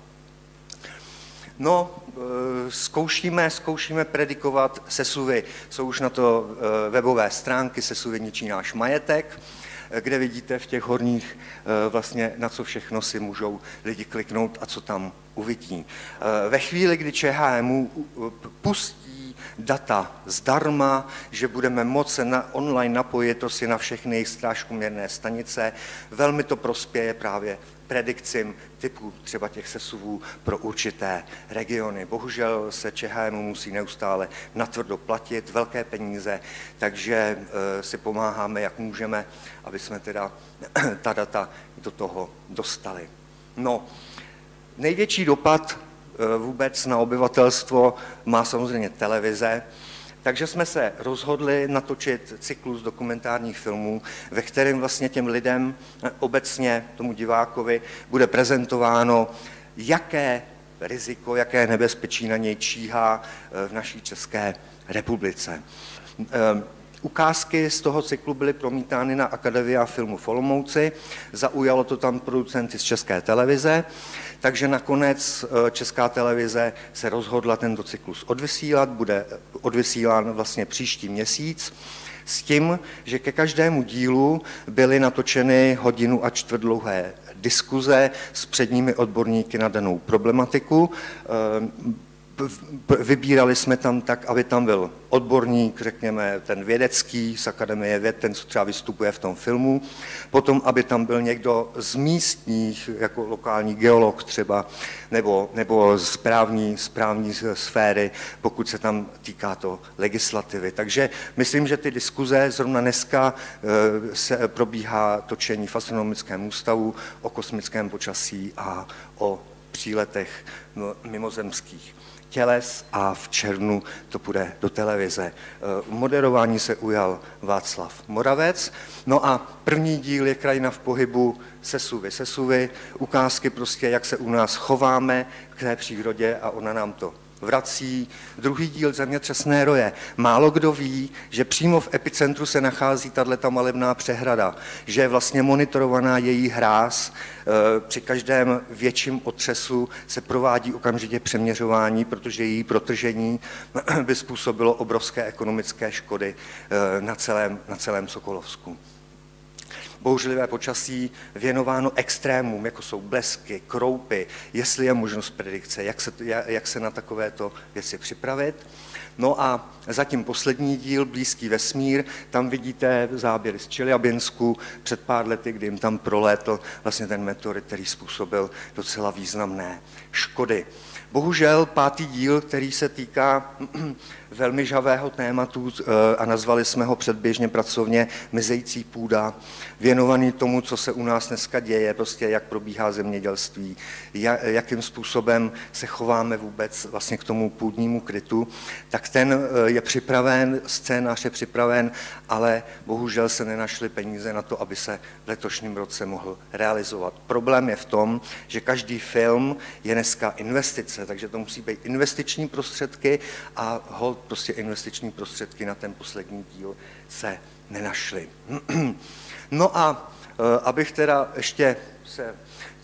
S6: No, e, zkoušíme, zkoušíme predikovat sesuvy. Jsou už na to e, webové stránky sesuvy ničí náš majetek, e, kde vidíte v těch horních vlastně na co všechno si můžou lidi kliknout a co tam uvidí. Ve chvíli, kdy ČHM pustí data zdarma, že budeme moci na, online napojit to si na všechny jejich strážkoměrné stanice, velmi to prospěje právě predikcím typu třeba těch sesuvů pro určité regiony. Bohužel se ČHM musí neustále natvrdo platit velké peníze, takže eh, si pomáháme, jak můžeme, aby jsme teda ta data do toho dostali. No, největší dopad eh, vůbec na obyvatelstvo má samozřejmě televize, takže jsme se rozhodli natočit cyklus dokumentárních filmů, ve kterém vlastně těm lidem, obecně tomu divákovi, bude prezentováno, jaké riziko, jaké nebezpečí na něj číhá eh, v naší České republice. Eh, ukázky z toho cyklu byly promítány na Akademia filmu v Olomouci, zaujalo to tam producenty z České televize takže nakonec eh, Česká televize se rozhodla tento cyklus odvysílat, bude odvysílán vlastně příští měsíc s tím, že ke každému dílu byly natočeny hodinu a čtvrt dlouhé diskuze s předními odborníky na danou problematiku. Vybírali jsme tam tak, aby tam byl odborník, řekněme, ten vědecký z Akademie věd, ten, co třeba vystupuje v tom filmu, potom, aby tam byl někdo z místních, jako lokální geolog třeba, nebo, nebo z správní, správní sféry, pokud se tam týká to legislativy. Takže myslím, že ty diskuze zrovna dneska eh, se probíhá točení v astronomickém ústavu o kosmickém počasí a o příletech mimozemských těles a v červnu to půjde do televize. Eh, moderování se ujal Václav Moravec. No a první díl je Krajina v pohybu, sesuvy, sesuvy, ukázky prostě, jak se u nás chováme k té přírodě a ona nám to vrací druhý díl Zemětřesné roje. Málo kdo ví, že přímo v epicentru se nachází tato malebná přehrada, že je vlastně monitorovaná její hráz. E, při každém větším otřesu se provádí okamžitě přeměřování, protože její protržení by způsobilo obrovské ekonomické škody e, na celém, na celém Sokolovsku bouřlivé počasí věnováno extrémům, jako jsou blesky, kroupy, jestli je možnost predikce, jak se, jak se na takovéto věci připravit. No a zatím poslední díl, Blízký vesmír, tam vidíte záběry z Čeliabinsku před pár lety, kdy jim tam prolétl vlastně ten meteorit, který způsobil docela významné škody. Bohužel pátý díl, který se týká velmi žavého tématu eh, a nazvali jsme ho předběžně pracovně Mizející půda, věnovaný tomu, co se u nás dneska děje, prostě jak probíhá zemědělství, jakým způsobem se chováme vůbec vlastně k tomu půdnímu krytu, tak ten eh, je připraven, scénář je připraven, ale bohužel se nenašly peníze na to, aby se v letošním roce mohl realizovat. Problém je v tom, že každý film je dneska investice, takže to musí být investiční prostředky a hold prostě investiční prostředky na ten poslední díl se nenašly. No a e, abych teda ještě se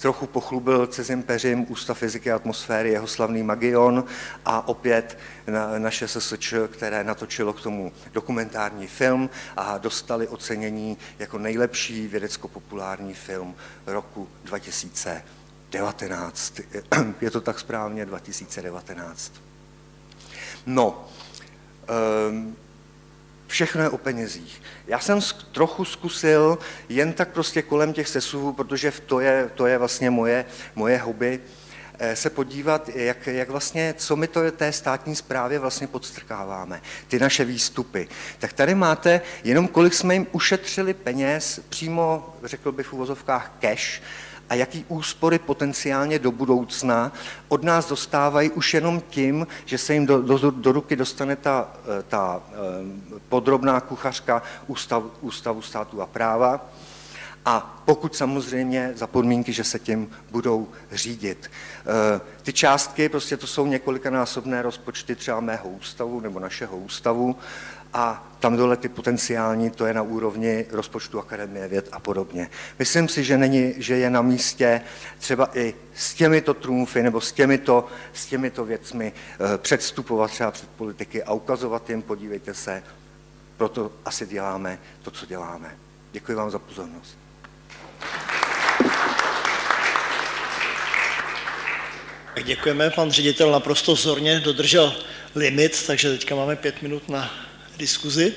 S6: trochu pochlubil cizím peřím Ústav fyziky a atmosféry, jeho slavný Magion a opět na, naše SSČ, které natočilo k tomu dokumentární film a dostali ocenění jako nejlepší vědecko-populární film roku 2019. Je to tak správně 2019. No, všechno je o penězích. Já jsem trochu zkusil jen tak prostě kolem těch sesuvů, protože to je, to je vlastně moje, moje hobby, eh, se podívat, jak, jak vlastně, co my to té státní správě vlastně podstrkáváme, ty naše výstupy. Tak tady máte jenom, kolik jsme jim ušetřili peněz, přímo, řekl bych v uvozovkách cash, a jaký úspory potenciálně do budoucna od nás dostávají už jenom tím, že se jim do, do, do ruky dostane ta, eh, ta eh, podrobná kuchařka Ústavu, Ústavu státu a práva. A pokud samozřejmě za podmínky, že se tím budou řídit. Eh, ty částky, prostě to jsou několikanásobné rozpočty třeba mého ústavu nebo našeho ústavu a tam dole ty potenciální, to je na úrovni rozpočtu Akademie věd a podobně. Myslím si, že, není, že je na místě třeba i s těmito trumfy nebo s těmito, s těmito věcmi eh, předstupovat třeba před politiky a ukazovat jim, podívejte se, proto asi děláme to, co děláme. Děkuji vám za pozornost.
S1: Děkujeme, pan ředitel naprosto vzorně dodržel limit, takže teďka máme pět minut na diskuzi.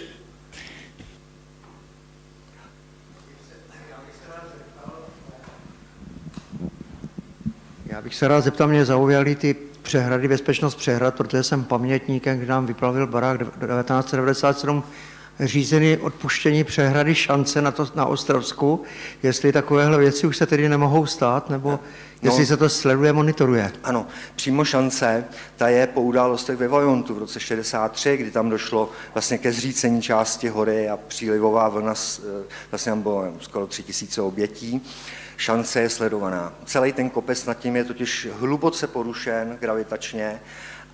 S7: Já bych se rád zeptal, mě zaujaly ty přehrady, bezpečnost přehrad, protože jsem pamětníkem, kdy nám vyplavil barák 1997 řízený odpuštění přehrady šance na, to, na Ostrovsku, jestli takovéhle věci už se tedy nemohou stát, nebo Jestli no, se to sleduje, monitoruje.
S6: Ano, přímo šance, ta je po událostech ve Vajontu v roce 63, kdy tam došlo vlastně ke zřícení části hory a přílivová vlna, eh, vlastně tam bylo skoro tři tisíce obětí. Šance je sledovaná. Celý ten kopec nad tím je totiž hluboce porušen gravitačně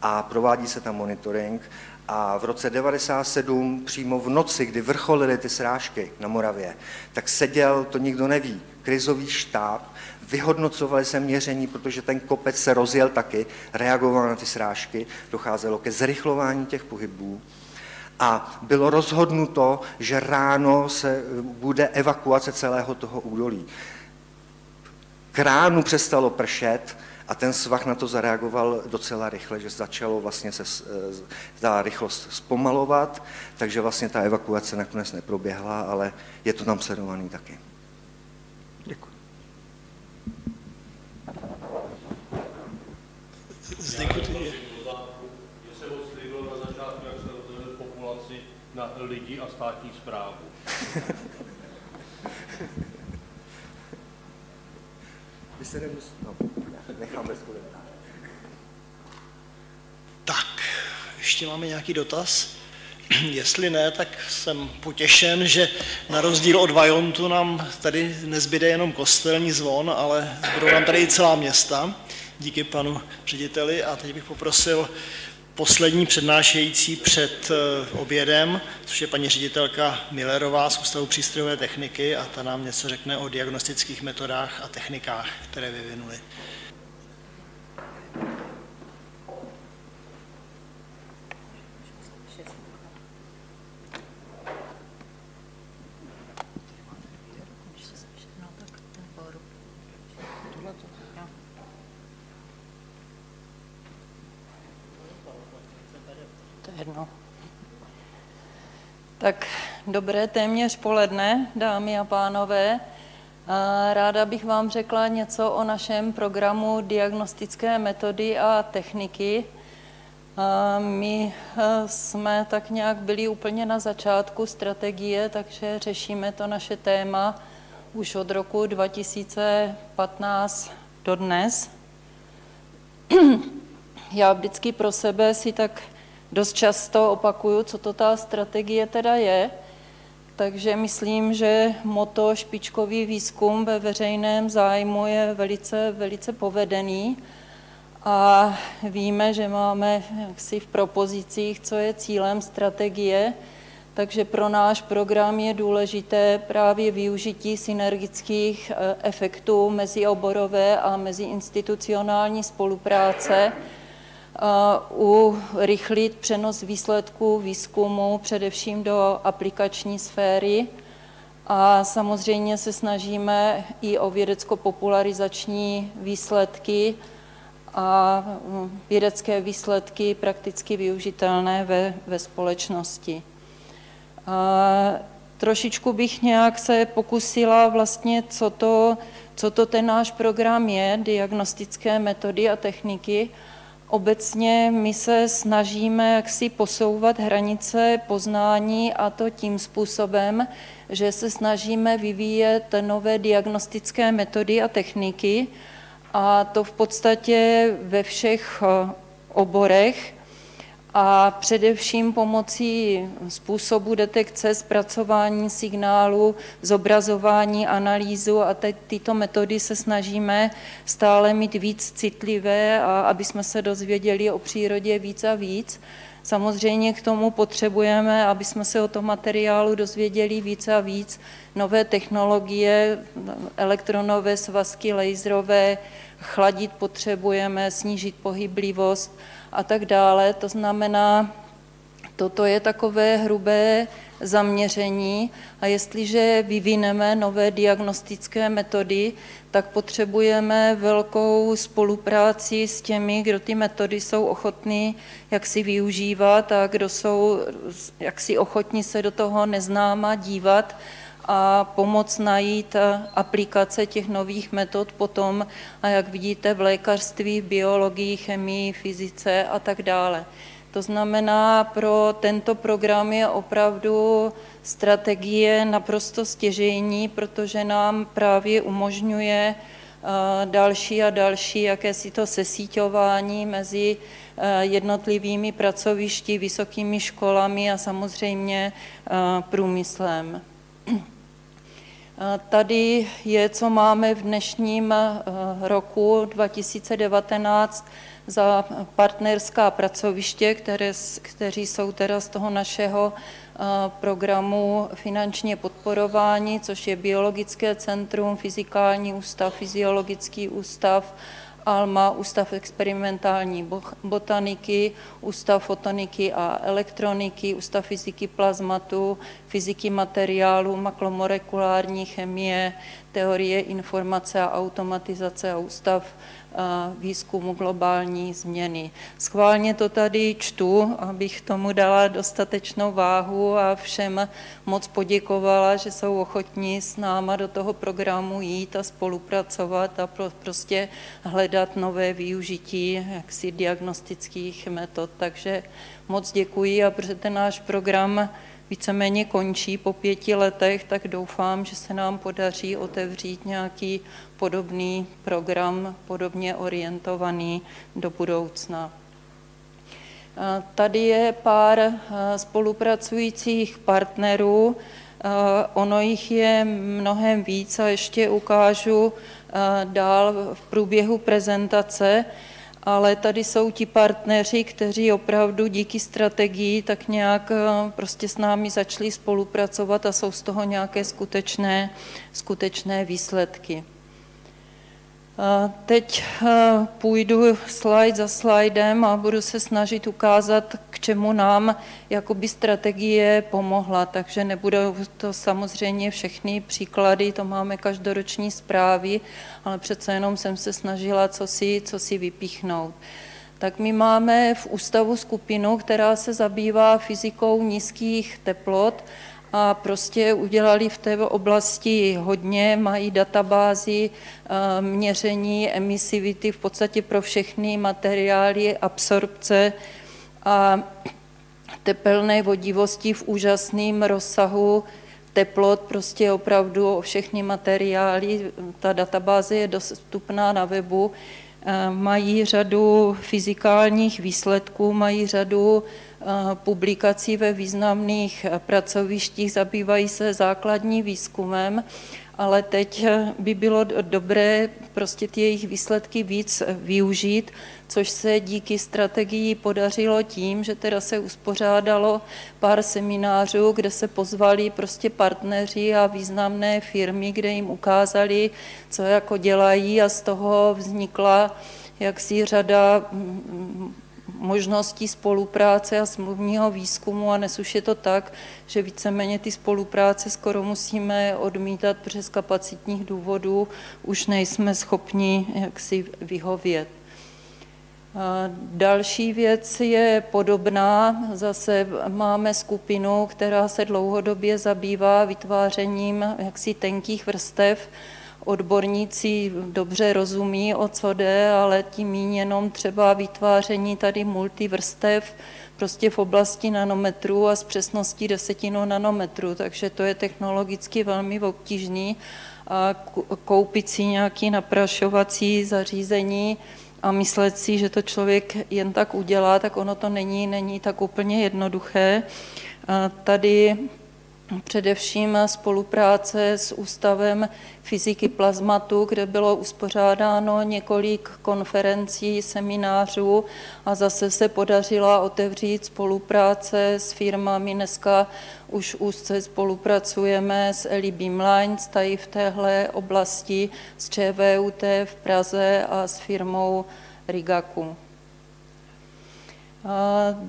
S6: a provádí se tam monitoring. A v roce 97, přímo v noci, kdy vrcholily ty srážky na Moravě, tak seděl, to nikdo neví, krizový štáb vyhodnocovali se měření, protože ten kopec se rozjel taky, reagoval na ty srážky, docházelo ke zrychlování těch pohybů a bylo rozhodnuto, že ráno se bude evakuace celého toho údolí. K ránu přestalo pršet a ten svah na to zareagoval docela rychle, že začalo vlastně se ta rychlost zpomalovat, takže vlastně ta evakuace nakonec neproběhla, ale je to tam sledovaný taky.
S5: Že se ho slíbil na začátku, jak se rozdělil populaci na lidi a státní zprávu.
S6: Vy se nemus... No, nechám bez
S1: Tak, ještě máme nějaký dotaz? Jestli ne, tak jsem potěšen, že na rozdíl od Vajontu nám tady nezbyde jenom kostelní zvon, ale budou nám tady i celá města. díky panu řediteli. A teď bych poprosil poslední přednášející před eh, obědem, což je paní ředitelka Millerová z Ústavu přístrojové techniky a ta nám něco řekne o diagnostických metodách a technikách, které vyvinuli.
S8: Jedno. Tak dobré téměř poledne, dámy a pánové. Ráda bych vám řekla něco o našem programu diagnostické metody a techniky. My jsme tak nějak byli úplně na začátku strategie, takže řešíme to naše téma už od roku 2015 do dnes. Já vždycky pro sebe si tak dost často opakuju, co to ta strategie teda je. Takže myslím, že moto špičkový výzkum ve veřejném zájmu je velice, velice povedený. A víme, že máme jaksi v propozicích, co je cílem strategie, takže pro náš program je důležité právě využití synergických eh, efektů mezioborové a meziinstitucionální spolupráce, urychlit přenos výsledků výzkumu především do aplikační sféry a samozřejmě se snažíme i o vědecko-popularizační výsledky a vědecké výsledky prakticky využitelné ve, ve společnosti. A trošičku bych nějak se pokusila vlastně, co to, co to ten náš program je, diagnostické metody a techniky, Obecně my se snažíme jaksi posouvat hranice poznání a to tím způsobem, že se snažíme vyvíjet nové diagnostické metody a techniky a to v podstatě ve všech eh, oborech a především pomocí způsobu detekce, zpracování signálu, zobrazování, analýzu a te, tyto metody se snažíme stále mít víc citlivé a aby jsme se dozvěděli o přírodě víc a víc. Samozřejmě k tomu potřebujeme, aby jsme se o tom materiálu dozvěděli víc a víc, nové technologie, elektronové svazky, laserové, chladit potřebujeme, snížit pohyblivost, a tak dále. To znamená, toto je takové hrubé zaměření a jestliže vyvineme nové diagnostické metody, tak potřebujeme velkou spolupráci s těmi, kdo ty metody jsou ochotní jak si využívat a kdo jsou jak si ochotní se do toho neznáma dívat a pomoc najít eh, aplikace těch nových metod potom, a jak vidíte v lékařství, biologii, chemii, fyzice a tak dále. To znamená, pro tento program je opravdu strategie naprosto stěžejní, protože nám právě umožňuje eh, další a další jakési to sesíťování mezi eh, jednotlivými pracovišti, vysokými školami a samozřejmě průmyslem. Tady je, co máme v dnešním eh, roku 2019 za partnerská pracoviště, které, kteří jsou teda z toho našeho eh, programu finančně podporováni, což je Biologické centrum, Fyzikální ústav, Fyziologický ústav, ALMA, Ústav experimentální botaniky, Ústav fotoniky a elektroniky, Ústav fyziky plazmatu, fyziky materiálu, maklomolekulární chemie, teorie informace a automatizace a Ústav výzkumu globální změny. Schválně to tady čtu, abych tomu dala dostatečnou váhu a všem moc poděkovala, že jsou ochotní s náma do toho programu jít a spolupracovat a prostě hledat nové využití jaksi diagnostických metod. Takže moc děkuji a protože ten náš program víceméně končí po pěti letech, tak doufám, že se nám podaří otevřít nějaký podobný program, podobně orientovaný do budoucna. Tady je pár spolupracujících partnerů. Ono jich je mnohem víc a ještě ukážu dál v průběhu prezentace, ale tady jsou ti partneři, kteří opravdu díky strategii tak nějak prostě s námi začali spolupracovat a jsou z toho nějaké skutečné, skutečné výsledky. Teď půjdu slide za slidem a budu se snažit ukázat, k čemu nám jakoby strategie pomohla. Takže nebudou to samozřejmě všechny příklady, to máme každoroční zprávy, ale přece jenom jsem se snažila co si, co si vypíchnout. Tak my máme v ústavu skupinu, která se zabývá fyzikou nízkých teplot a prostě udělali v té oblasti hodně, mají databázy eh, měření emisivity v podstatě pro všechny materiály, absorpce a tepelné vodivosti v úžasném rozsahu teplot, prostě opravdu o všechny materiály. Ta databáze je dostupná na webu. Eh, mají řadu fyzikálních výsledků, mají řadu publikací ve významných eh, pracovištích, zabývají se základní výzkumem, ale teď eh, by bylo dobré prostě ty jejich výsledky víc využít, což se díky strategii podařilo tím, že teda se uspořádalo pár seminářů, kde se pozvali prostě partneři a významné firmy, kde jim ukázali, co jako dělají a z toho vznikla jaksi řada možností spolupráce a smluvního výzkumu a dnes už je to tak, že víceméně ty spolupráce skoro musíme odmítat, přes kapacitních důvodů už nejsme schopni jaksi vyhovět. Další věc je podobná. Zase máme skupinu, která se dlouhodobě zabývá vytvářením jaksi tenkých vrstev odborníci dobře rozumí, o co jde, ale tím míněnom třeba vytváření tady multivrstev prostě v oblasti nanometrů a s přesností desetinu nanometru, takže to je technologicky velmi obtížný a koupit si nějaký naprašovací zařízení a myslet si, že to člověk jen tak udělá, tak ono to není, není tak úplně jednoduché. Tady především spolupráce s Ústavem fyziky plazmatu, kde bylo uspořádáno několik konferencí, seminářů a zase se podařila otevřít spolupráce s firmami. Dneska už úzce spolupracujeme s Eli Beamlines tady v téhle oblasti, s ČVUT v Praze a s firmou Rigaku.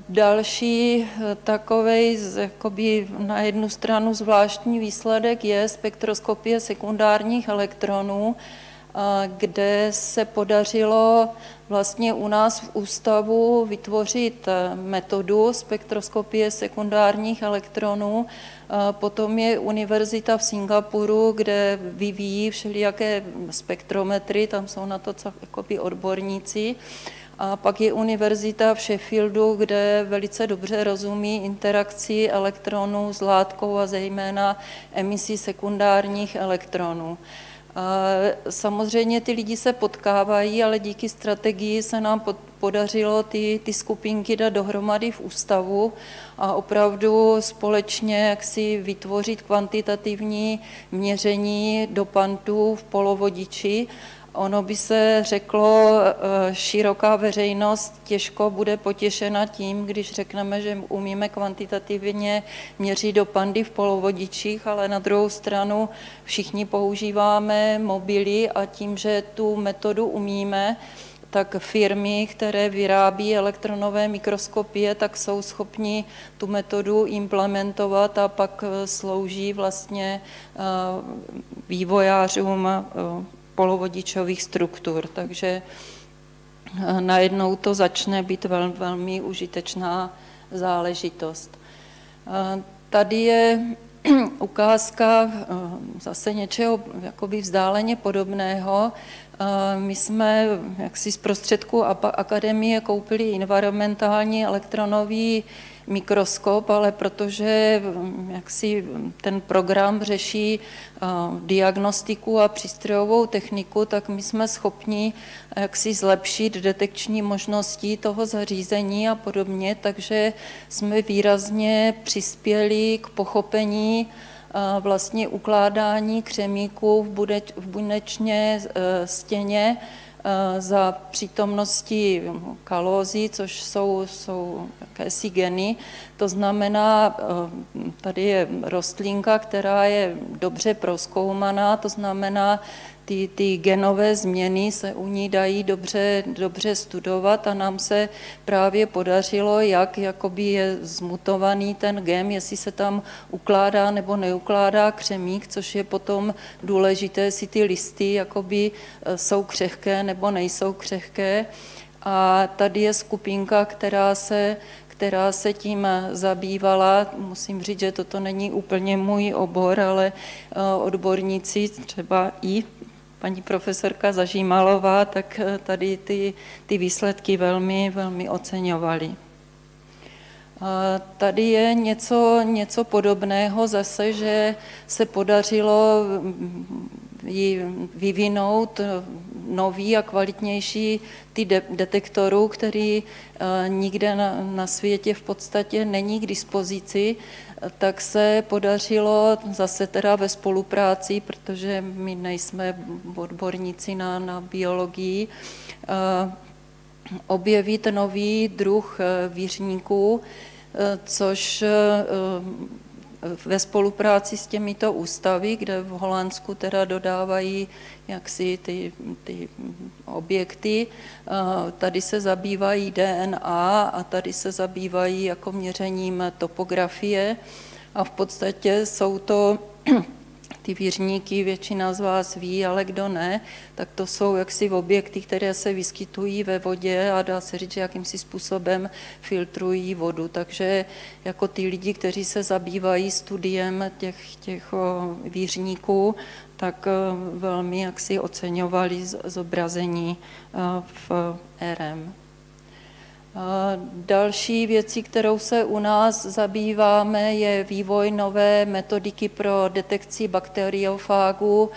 S8: Další eh, takový na jednu stranu zvláštní výsledek je spektroskopie sekundárních elektronů, kde se podařilo vlastně u nás v ústavu vytvořit eh, metodu spektroskopie sekundárních elektronů. Potom je univerzita v Singapuru, kde vyvíjí všelijaké spektrometry, tam jsou na to odborníci. A pak je univerzita v Sheffieldu, kde velice dobře rozumí interakci elektronů s látkou a zejména emisí sekundárních elektronů. Samozřejmě ty lidi se potkávají, ale díky strategii se nám podařilo ty, ty skupinky dát dohromady v ústavu a opravdu společně jak si vytvořit kvantitativní měření dopantů v polovodiči Ono by se řeklo, eh, široká veřejnost těžko bude potěšena tím, když řekneme, že umíme kvantitativně měřit dopandy v polovodičích, ale na druhou stranu všichni používáme mobily a tím, že tu metodu umíme, tak firmy, které vyrábí elektronové mikroskopie, tak jsou schopni tu metodu implementovat a pak eh, slouží vlastně eh, vývojářům polovodičových struktur, takže eh, najednou to začne být velmi, velmi užitečná záležitost. Eh, tady je ukázka eh, zase něčeho jakoby vzdáleně podobného. My jsme jaksi z prostředku akademie koupili environmentální elektronový mikroskop, ale protože mm, jak si ten program řeší diagnostiku a přístrojovou techniku, tak my jsme schopni jak si zlepšit detekční možnosti toho zařízení a podobně, takže jsme výrazně přispěli k pochopení vlastně ukládání křemíků v, budeč, v bunečně stěně za přítomnosti kalózy, což jsou, jsou jakési geny. To znamená, tady je rostlinka, která je dobře proskoumaná, to znamená, ty, ty genové změny se u ní dají dobře, dobře studovat a nám se právě podařilo, jak jakoby je zmutovaný ten gen, jestli se tam ukládá nebo neukládá křemík, což je potom důležité, si ty listy jakoby e, jsou křehké nebo nejsou křehké. A tady je skupinka, která se která se tím zabývala. Musím říct, že toto není úplně můj obor, ale e, odborníci třeba i paní profesorka Zažímalová, tak eh, tady ty, ty výsledky velmi, velmi oceňovali. Tady je něco, něco podobného zase, že se podařilo mm, vyvinout eh, nový a kvalitnější ty de- detektorů, který eh, nikde na, na světě v podstatě není k dispozici tak se podařilo zase teda ve spolupráci, protože my nejsme odborníci na, na biologii, eh, objevit nový druh eh, výřníků, což ve spolupráci s těmito ústavy, kde v Holandsku teda dodávají jaksi ty, ty objekty, tady se zabývají DNA a tady se zabývají jako měřením topografie. A v podstatě jsou to ty věřníky většina z vás ví, ale kdo ne, tak to jsou jaksi objekty, které se vyskytují ve vodě a dá se říct, že jakýmsi způsobem filtrují vodu. Takže jako ty lidi, kteří se zabývají studiem těch, těch věřníků, tak velmi jaksi oceňovali zobrazení v RM. Další věcí, kterou se u nás zabýváme, je vývoj nové metodiky pro detekci bakteriofágů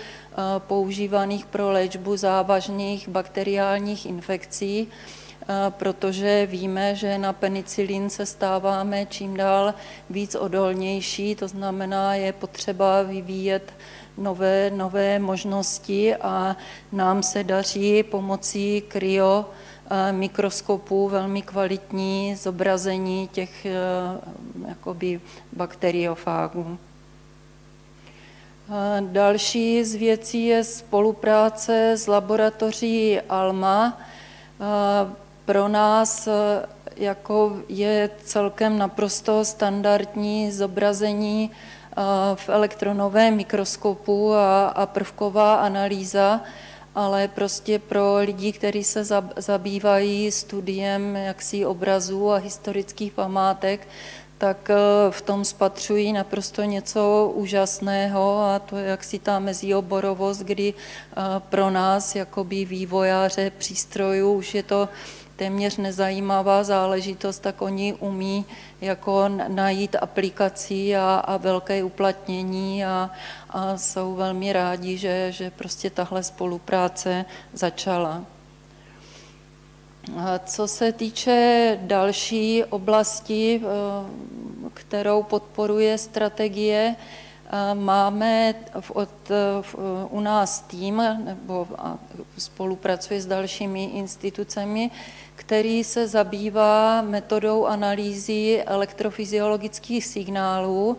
S8: používaných pro léčbu závažných bakteriálních infekcí, protože víme, že na penicilin se stáváme čím dál víc odolnější, to znamená, je potřeba vyvíjet nové, nové možnosti a nám se daří pomocí kryo mikroskopů velmi kvalitní zobrazení těch eh, jakoby bakteriofágů. Další z věcí je spolupráce s laboratoří ALMA. Pro nás eh, jako je celkem naprosto standardní zobrazení eh, v elektronovém mikroskopu a, a prvková analýza, ale prostě pro lidi, kteří se zabývají studiem jaksi obrazů a historických památek, tak eh, v tom spatřují naprosto něco úžasného a to je jaksi ta mezioborovost, kdy eh, pro nás, jakoby vývojáře přístrojů, už je to téměř nezajímavá záležitost, tak oni umí jako najít aplikací a, a velké uplatnění a, a jsou velmi rádi, že, že prostě tahle spolupráce začala. Co se týče další oblasti, eh, kterou podporuje strategie, máme v, od, v, u nás tým, nebo spolupracuje s dalšími institucemi, který se zabývá metodou analýzy elektrofyziologických signálů.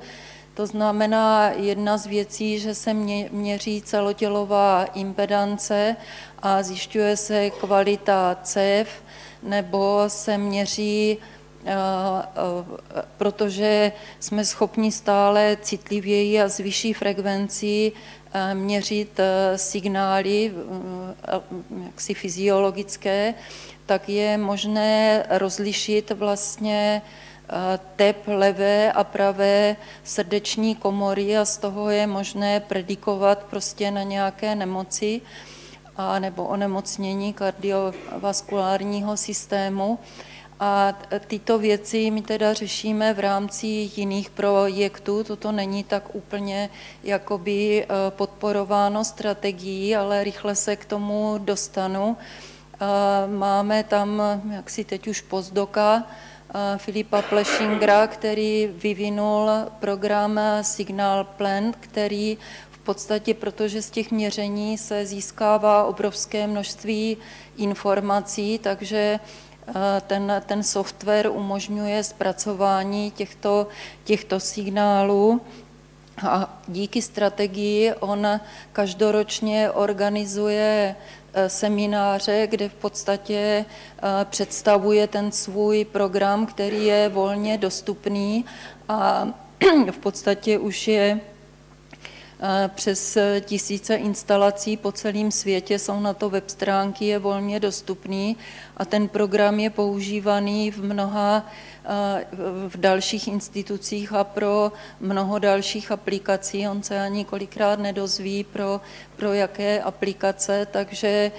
S8: To znamená jedna z věcí, že se měří celotělová impedance a zjišťuje se kvalita CEF, nebo se měří protože jsme schopni stále citlivěji a s vyšší frekvencí měřit signály jaksi fyziologické, tak je možné rozlišit vlastně tep levé a pravé srdeční komory a z toho je možné predikovat prostě na nějaké nemoci a nebo onemocnění kardiovaskulárního systému. A tyto věci my teda řešíme v rámci jiných projektů. Toto není tak úplně jakoby eh, podporováno strategií, ale rychle se k tomu dostanu. Máme tam, jak si teď už pozdoka, Filipa Plešingra, který vyvinul program Signal Plant, který v podstatě, protože z těch měření se získává obrovské množství informací, takže ten, ten software umožňuje zpracování těchto, těchto signálů. A díky strategii on každoročně organizuje e, semináře, kde v podstatě e, představuje ten svůj program, který je volně dostupný a v podstatě už je přes tisíce instalací po celém světě jsou na to web stránky, je volně dostupný a ten program je používaný v mnoha v dalších institucích a pro mnoho dalších aplikací. On se ani kolikrát nedozví, pro, pro jaké aplikace, takže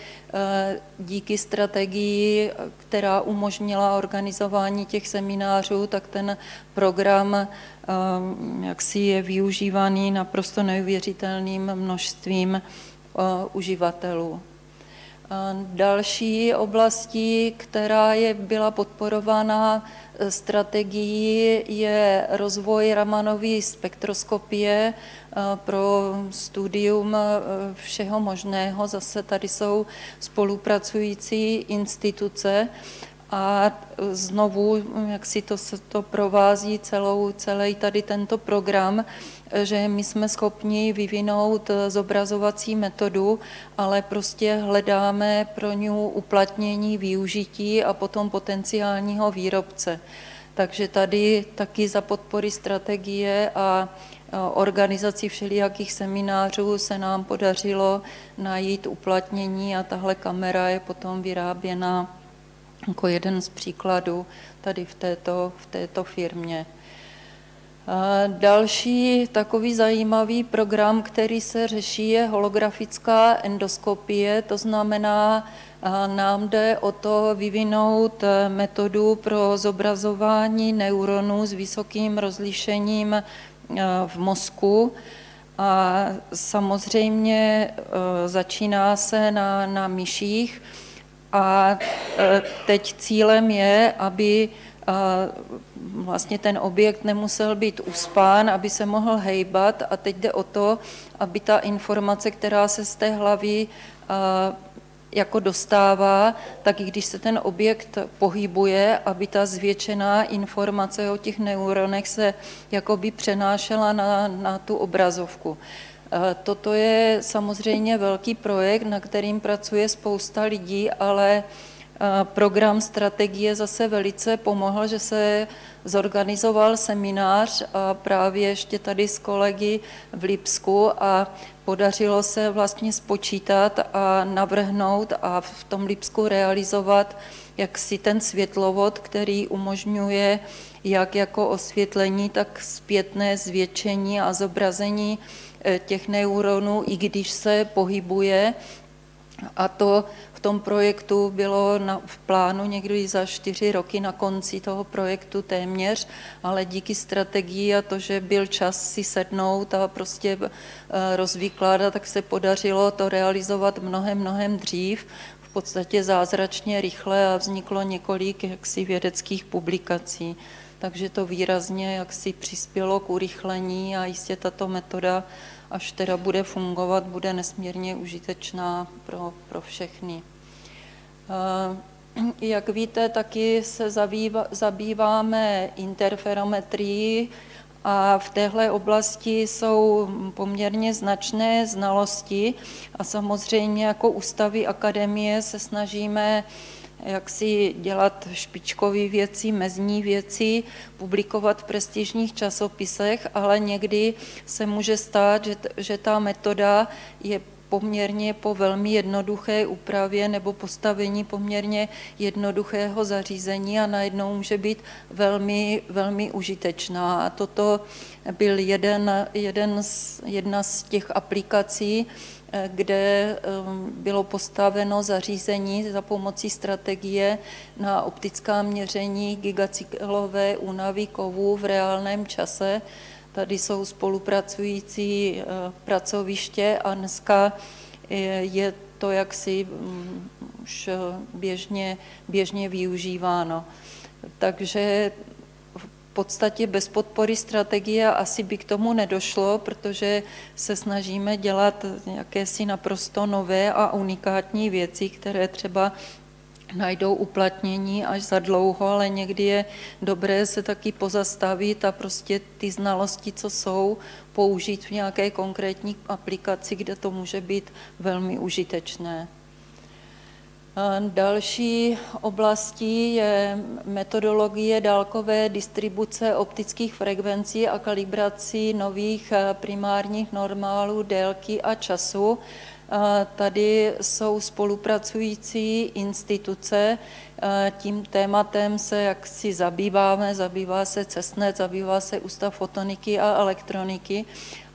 S8: díky strategii, která umožnila organizování těch seminářů, tak ten program jak si je využívaný naprosto neuvěřitelným množstvím uživatelů. Další oblastí, která je, byla podporována e, strategií, je rozvoj Ramanovy spektroskopie e, pro studium e, všeho možného. Zase tady jsou spolupracující instituce a znovu, jak si to, to provází celou, celý tady tento program, že my jsme schopni vyvinout zobrazovací metodu, ale prostě hledáme pro ní uplatnění, využití a potom potenciálního výrobce. Takže tady taky za podpory strategie a organizací všelijakých seminářů se nám podařilo najít uplatnění a tahle kamera je potom vyráběna jako jeden z příkladů tady v této, v této firmě. Další takový zajímavý program, který se řeší, je holografická endoskopie, to znamená, nám jde o to vyvinout metodu pro zobrazování neuronů s vysokým rozlišením v mozku. A samozřejmě začíná se na, na myších, a e, teď cílem je, aby e, vlastně ten objekt nemusel být uspán, aby se mohl hejbat a teď jde o to, aby ta informace, která se z té hlavy jako dostává, tak i když se ten objekt pohybuje, aby ta zvětšená informace o těch neuronech se jakoby přenášela na, na tu obrazovku. Toto je samozřejmě velký projekt, na kterým pracuje spousta lidí, ale eh, program strategie zase velice pomohl, že se zorganizoval seminář a právě ještě tady s kolegy v Lipsku a podařilo se vlastně spočítat a navrhnout a v tom Lipsku realizovat jak si ten světlovod, který umožňuje jak jako osvětlení, tak zpětné zvětšení a zobrazení Eh, těch neuronů, i když se pohybuje. A to v tom projektu bylo na, v plánu někdy za čtyři roky na konci toho projektu téměř, ale díky strategii a to, že byl čas si sednout a prostě eh, rozvykládat, tak se podařilo to realizovat mnohem, mnohem dřív, v podstatě zázračně rychle a vzniklo několik jaksi vědeckých publikací. Takže to výrazně jaksi přispělo k urychlení a jistě tato metoda, až teda bude fungovat, bude nesmírně užitečná pro, pro všechny. Eh, jak víte, taky se zabýváme interferometrií a v téhle oblasti jsou poměrně značné znalosti a samozřejmě jako ústavy akademie se snažíme jak si dělat špičkové věci, mezní věci, publikovat v prestižních časopisech, ale někdy se může stát, že, že ta metoda je poměrně po velmi jednoduché úpravě nebo postavení poměrně jednoduchého zařízení a najednou může být velmi, velmi užitečná. A toto byl jeden, jeden z, jedna z těch aplikací, kde um, bylo postaveno zařízení za pomocí strategie na optická měření gigacyklové únavy kovů v reálném čase. Tady jsou spolupracující uh, pracoviště a dneska je to jaksi um, už uh, běžně, běžně využíváno. takže podstatě bez podpory strategie asi by k tomu nedošlo, protože se snažíme dělat jakési naprosto nové a unikátní věci, které třeba najdou uplatnění až za dlouho, ale někdy je dobré se taky pozastavit a prostě ty znalosti, co jsou, použít v nějaké konkrétní aplikaci, kde to může být velmi užitečné. Další oblastí je metodologie dálkové distribuce optických frekvencí a kalibrací nových eh, primárních normálů délky a času. Tady jsou spolupracující instituce. Tím tématem se jak si zabýváme, zabývá se CESNET, zabývá se Ústav fotoniky a elektroniky,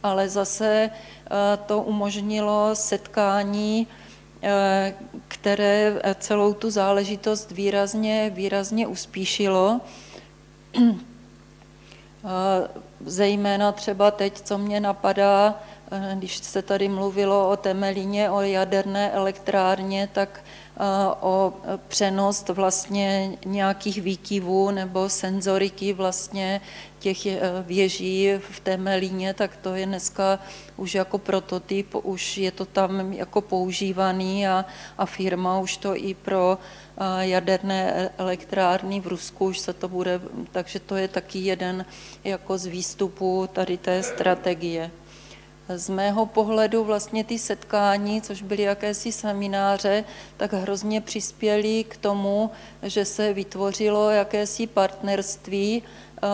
S8: ale zase eh, to umožnilo setkání které eh, celou tu záležitost výrazně, výrazně uspíšilo. Eh, zejména třeba teď, co mě napadá, když se tady mluvilo o Temelíně, o jaderné elektrárně, tak o přenost vlastně nějakých výkivů nebo senzoriky vlastně těch věží v Temelíně, tak to je dneska už jako prototyp, už je to tam jako používaný a, a firma už to i pro jaderné elektrárny v Rusku už se to bude, takže to je taky jeden jako z výstupů tady té strategie. Z mého pohledu vlastně ty setkání, což byly jakési semináře, tak hrozně přispěly k tomu, že se vytvořilo jakési partnerství, eh,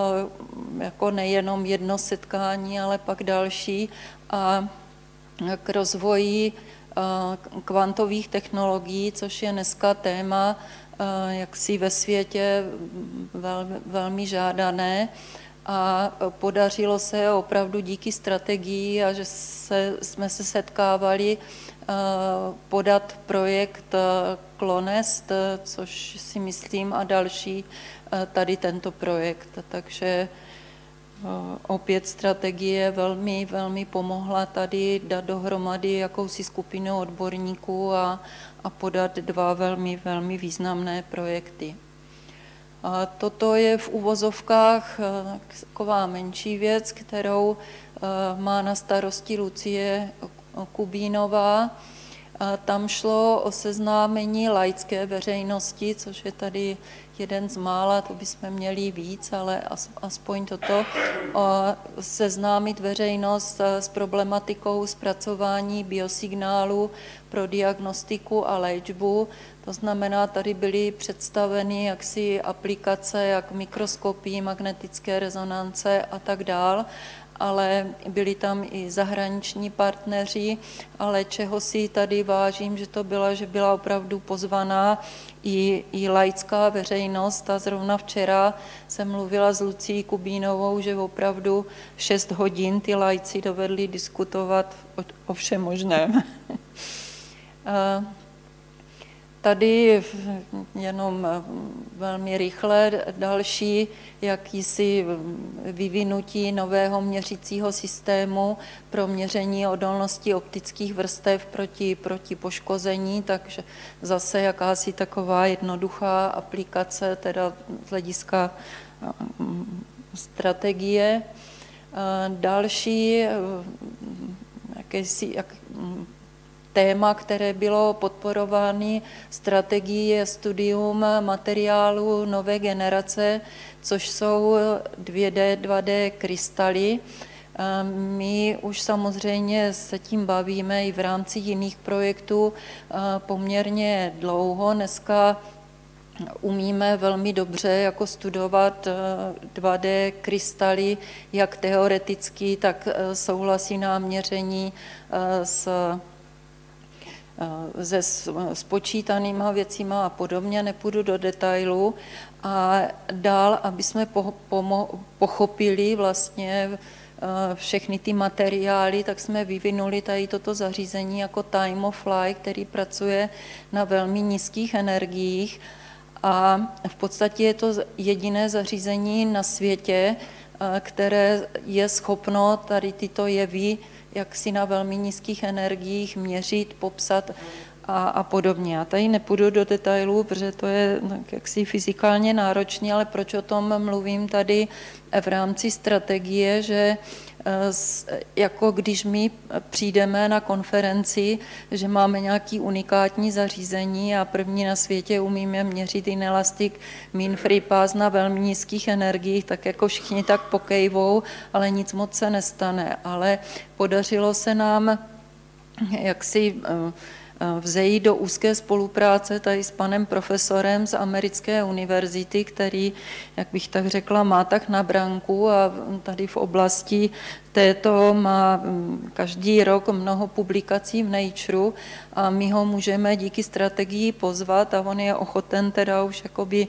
S8: jako nejenom jedno setkání, ale pak další. A k rozvoji eh, kvantových technologií, což je dneska téma eh, jaksi ve světě velmi, velmi žádané a podařilo se opravdu díky strategii a že se, jsme se setkávali eh, podat projekt Klonest, což si myslím a další tady tento projekt. Takže opět strategie velmi, velmi pomohla tady dát dohromady jakousi skupinu odborníků a, a podat dva velmi, velmi významné projekty. Toto je v uvozovkách eh, taková menší věc, kterou eh, má na starosti Lucie Kubínová. Tam šlo o seznámení laické veřejnosti, což je tady jeden z mála, to bychom měli víc, ale aspoň toto, seznámit veřejnost s problematikou zpracování biosignálu pro diagnostiku a léčbu. To znamená, tady byly představeny jaksi aplikace, jak mikroskopii, magnetické rezonance a tak dále ale byli tam i zahraniční partneři, ale čeho si tady vážím, že to byla, že byla opravdu pozvaná i, i laická veřejnost a zrovna včera jsem mluvila s Lucí Kubínovou, že opravdu 6 hodin ty lajci dovedli diskutovat o, o všem možném. Tady jenom eh, velmi rychle další jakýsi vyvinutí nového měřicího systému pro měření odolnosti optických vrstev proti, proti poškození, takže zase jakási taková jednoduchá aplikace, teda z hlediska eh, strategie. Eh, další jakési, jak, téma, které bylo podporováno strategií je studium materiálu nové generace, což jsou 2D, 2D krystaly. My už samozřejmě se tím bavíme i v rámci jiných projektů poměrně dlouho. Dneska umíme velmi dobře jako studovat 2D krystaly, jak teoreticky, tak souhlasí nám měření s se spočítanýma věcima a podobně, nepůjdu do detailu. A dál, aby jsme pochopili vlastně eh, všechny ty materiály, tak jsme vyvinuli tady toto zařízení jako Time of Fly, který pracuje na velmi nízkých energiích a v podstatě je to jediné zařízení na světě, eh, které je schopno tady tyto jevy jak si na velmi nízkých energiích měřit, popsat a, a podobně. Já tady nepůjdu do detailů, protože to je tak jaksi fyzikálně náročné, ale proč o tom mluvím tady v rámci strategie, že jako když my přijdeme na konferenci, že máme nějaký unikátní zařízení a první na světě umíme měřit inelastic mean free pass na velmi nízkých energiích, tak jako všichni tak pokejvou, ale nic moc se nestane. Ale podařilo se nám jaksi uh, vzejít do úzké spolupráce tady s panem profesorem z americké univerzity, který, jak bych tak řekla, má tak na branku a tady v oblasti této má mm, každý rok mnoho publikací v Nature a my ho můžeme díky strategii pozvat a on je ochoten teda už jakoby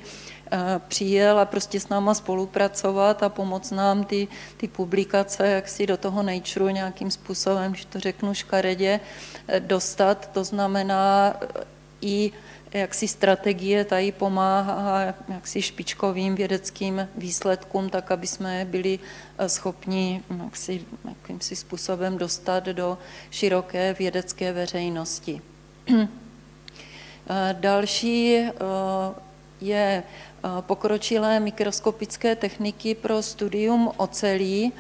S8: přijel a prostě s náma spolupracovat a pomoct nám ty, ty publikace, jak si do toho Nature nějakým způsobem, když to řeknu škaredě, eh, dostat. To znamená eh, i jak si strategie tady pomáhá jak si špičkovým vědeckým výsledkům, tak aby jsme byli schopni jak si, jakýmsi způsobem dostat do široké vědecké veřejnosti. Další je pokročilé mikroskopické techniky pro studium ocelí.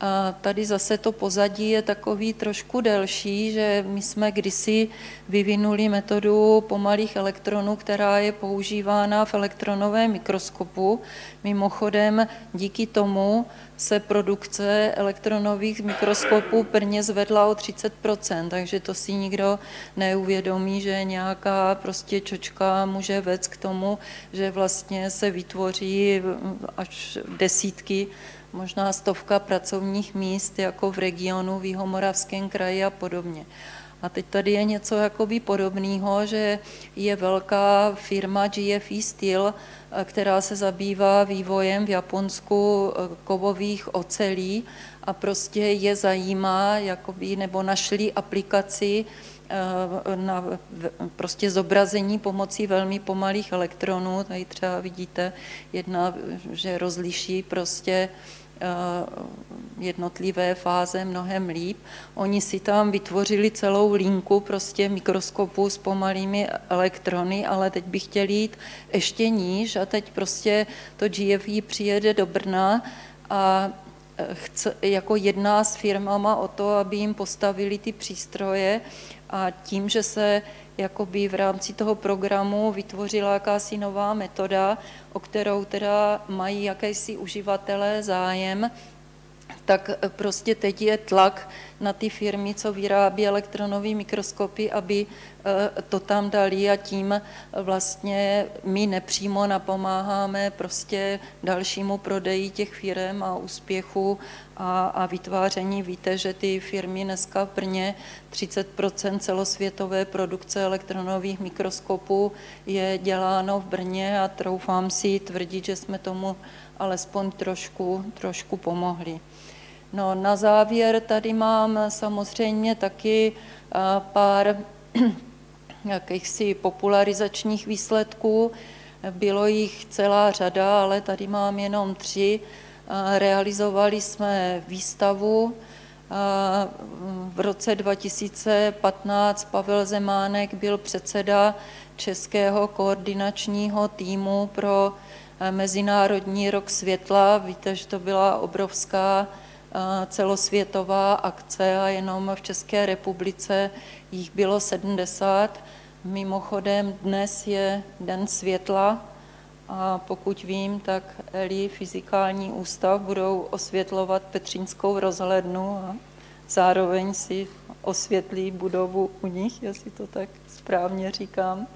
S8: A tady zase to pozadí je takový trošku delší, že my jsme kdysi vyvinuli metodu pomalých elektronů, která je používána v elektronovém mikroskopu. Mimochodem díky tomu se produkce elektronových mikroskopů prvně zvedla o 30%, takže to si nikdo neuvědomí, že nějaká prostě čočka může vést k tomu, že vlastně se vytvoří až desítky možná stovka pracovních míst jako v regionu, v Jihomoravském kraji a podobně. A teď tady je něco jakoby podobného, že je velká firma GFE Steel, která se zabývá vývojem v Japonsku eh, kovových ocelí a prostě je zajímá, jakoby, nebo našli aplikaci eh, na prostě zobrazení pomocí velmi pomalých elektronů. Tady třeba vidíte jedna, že rozliší prostě Eh, jednotlivé fáze mnohem líp. Oni si tam vytvořili celou linku prostě mikroskopu s pomalými elektrony, ale teď by chtěli jít ještě níž a teď prostě to GFI přijede do Brna a eh, chce, jako jedná s firmama o to, aby jim postavili ty přístroje a tím, že se jakoby v rámci toho programu vytvořila jakási nová metoda, o kterou teda mají jakési uživatelé zájem, tak prostě teď je tlak na ty firmy, co vyrábí elektronové mikroskopy, aby eh, to tam dali a tím vlastně my nepřímo napomáháme prostě dalšímu prodeji těch firm a úspěchu a, a vytváření. Víte, že ty firmy dneska v Brně 30% celosvětové produkce elektronových mikroskopů je děláno v Brně a troufám si tvrdit, že jsme tomu alespoň trošku, trošku pomohli. No, na závěr tady mám samozřejmě taky pár jakýchsi popularizačních výsledků. Bylo jich celá řada, ale tady mám jenom tři. Realizovali jsme výstavu. V roce 2015 Pavel Zemánek byl předseda Českého koordinačního týmu pro Mezinárodní rok světla. Víte, že to byla obrovská celosvětová akce a jenom v České republice jich bylo 70. Mimochodem dnes je Den světla a pokud vím, tak ELI Fyzikální ústav budou osvětlovat Petřínskou rozhlednu a zároveň si osvětlí budovu u nich, jestli to tak správně říkám.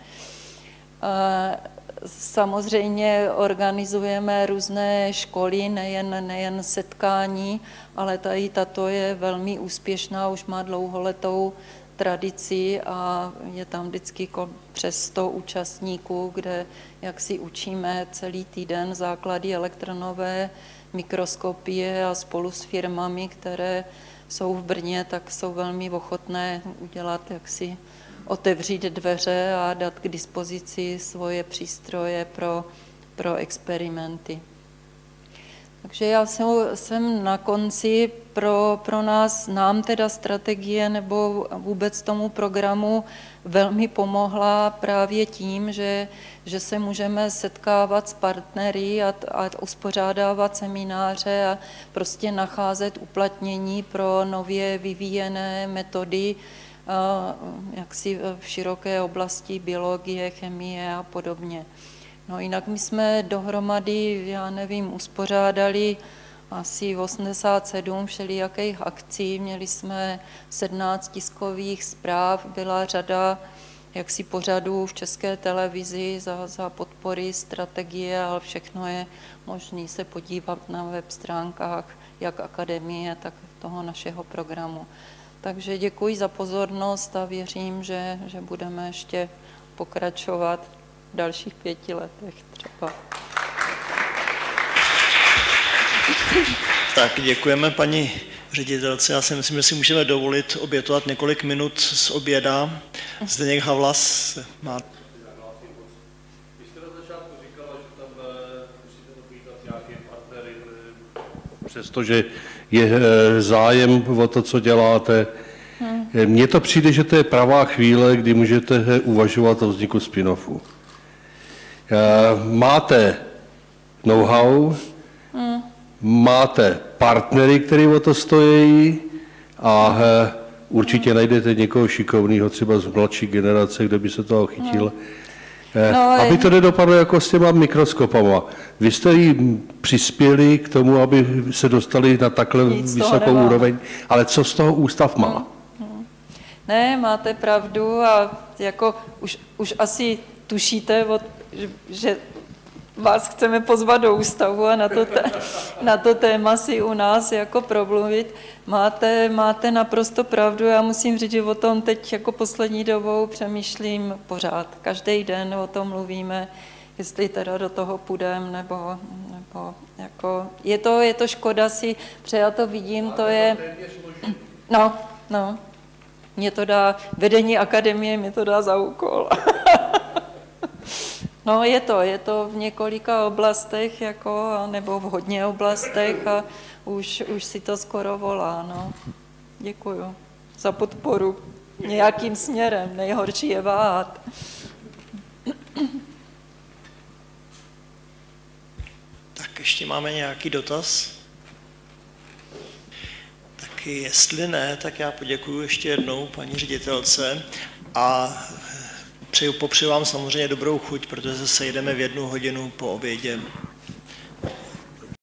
S8: Samozřejmě organizujeme různé školy, nejen, nejen setkání, ale tady tato je velmi úspěšná, už má dlouholetou tradici a je tam vždycky přes 100 účastníků, kde jak si učíme celý týden základy elektronové mikroskopie a spolu s firmami, které jsou v Brně, tak jsou velmi ochotné udělat jaksi otevřít dveře a dát k dispozici svoje přístroje pro, pro experimenty. Takže já jsem, jsem na konci pro, pro nás, nám teda strategie nebo vůbec tomu programu velmi pomohla právě tím, že, že se můžeme setkávat s partnery a, a uspořádávat semináře a prostě nacházet uplatnění pro nově vyvíjené metody, jaksi v široké oblasti biologie, chemie a podobně. No jinak my jsme dohromady, já nevím, uspořádali asi 87 všelijakých akcí, měli jsme 17 tiskových zpráv, byla řada jaksi pořadů v české televizi za, za podpory strategie, ale všechno je možné se podívat na web stránkách jak akademie, tak toho našeho programu. Takže děkuji za pozornost a věřím, že, že budeme ještě pokračovat v dalších pěti letech třeba.
S1: Tak děkujeme paní ředitelce. Já si myslím, že si můžeme dovolit obětovat několik minut z oběda. Zdeněk Havlas má
S5: přestože je eh, zájem o to, co děláte. Hmm. Mně to přijde, že to je pravá chvíle, kdy můžete eh, uvažovat o vzniku spin-offu. Máte know-how, hmm. máte partnery, který o to stojí a určitě najdete někoho šikovného, třeba z mladší generace, kde by se toho chytil. Hmm Eh, no, aby to nedopadlo jako s těma mikroskopama. Vy jste jí přispěli k tomu, aby se dostali na takhle vysokou úroveň, ale co z toho ústav má? Hmm.
S8: Ne, máte pravdu a jako už, už asi tušíte, že vás chceme pozvat do ústavu a na to, te, na to téma si u nás jako promluvit. Máte, máte naprosto pravdu, já musím říct, že o tom teď jako poslední dobou přemýšlím pořád. Každý den o tom mluvíme, jestli teda do toho půjdeme, nebo, nebo jako, je to, je to škoda si, protože já to vidím, to je, no, no, mě to dá, vedení akademie mě to dá za úkol. No je to, je to v několika oblastech, jako, nebo v hodně oblastech a už, už si to skoro volá. No. Děkuju za podporu nějakým směrem. Nejhorší je váhat.
S1: Tak ještě máme nějaký dotaz? Tak jestli ne, tak já poděkuji ještě jednou paní ředitelce a Přeju, popřeju vám samozřejmě dobrou chuť, protože se sejdeme v jednu hodinu po obědě.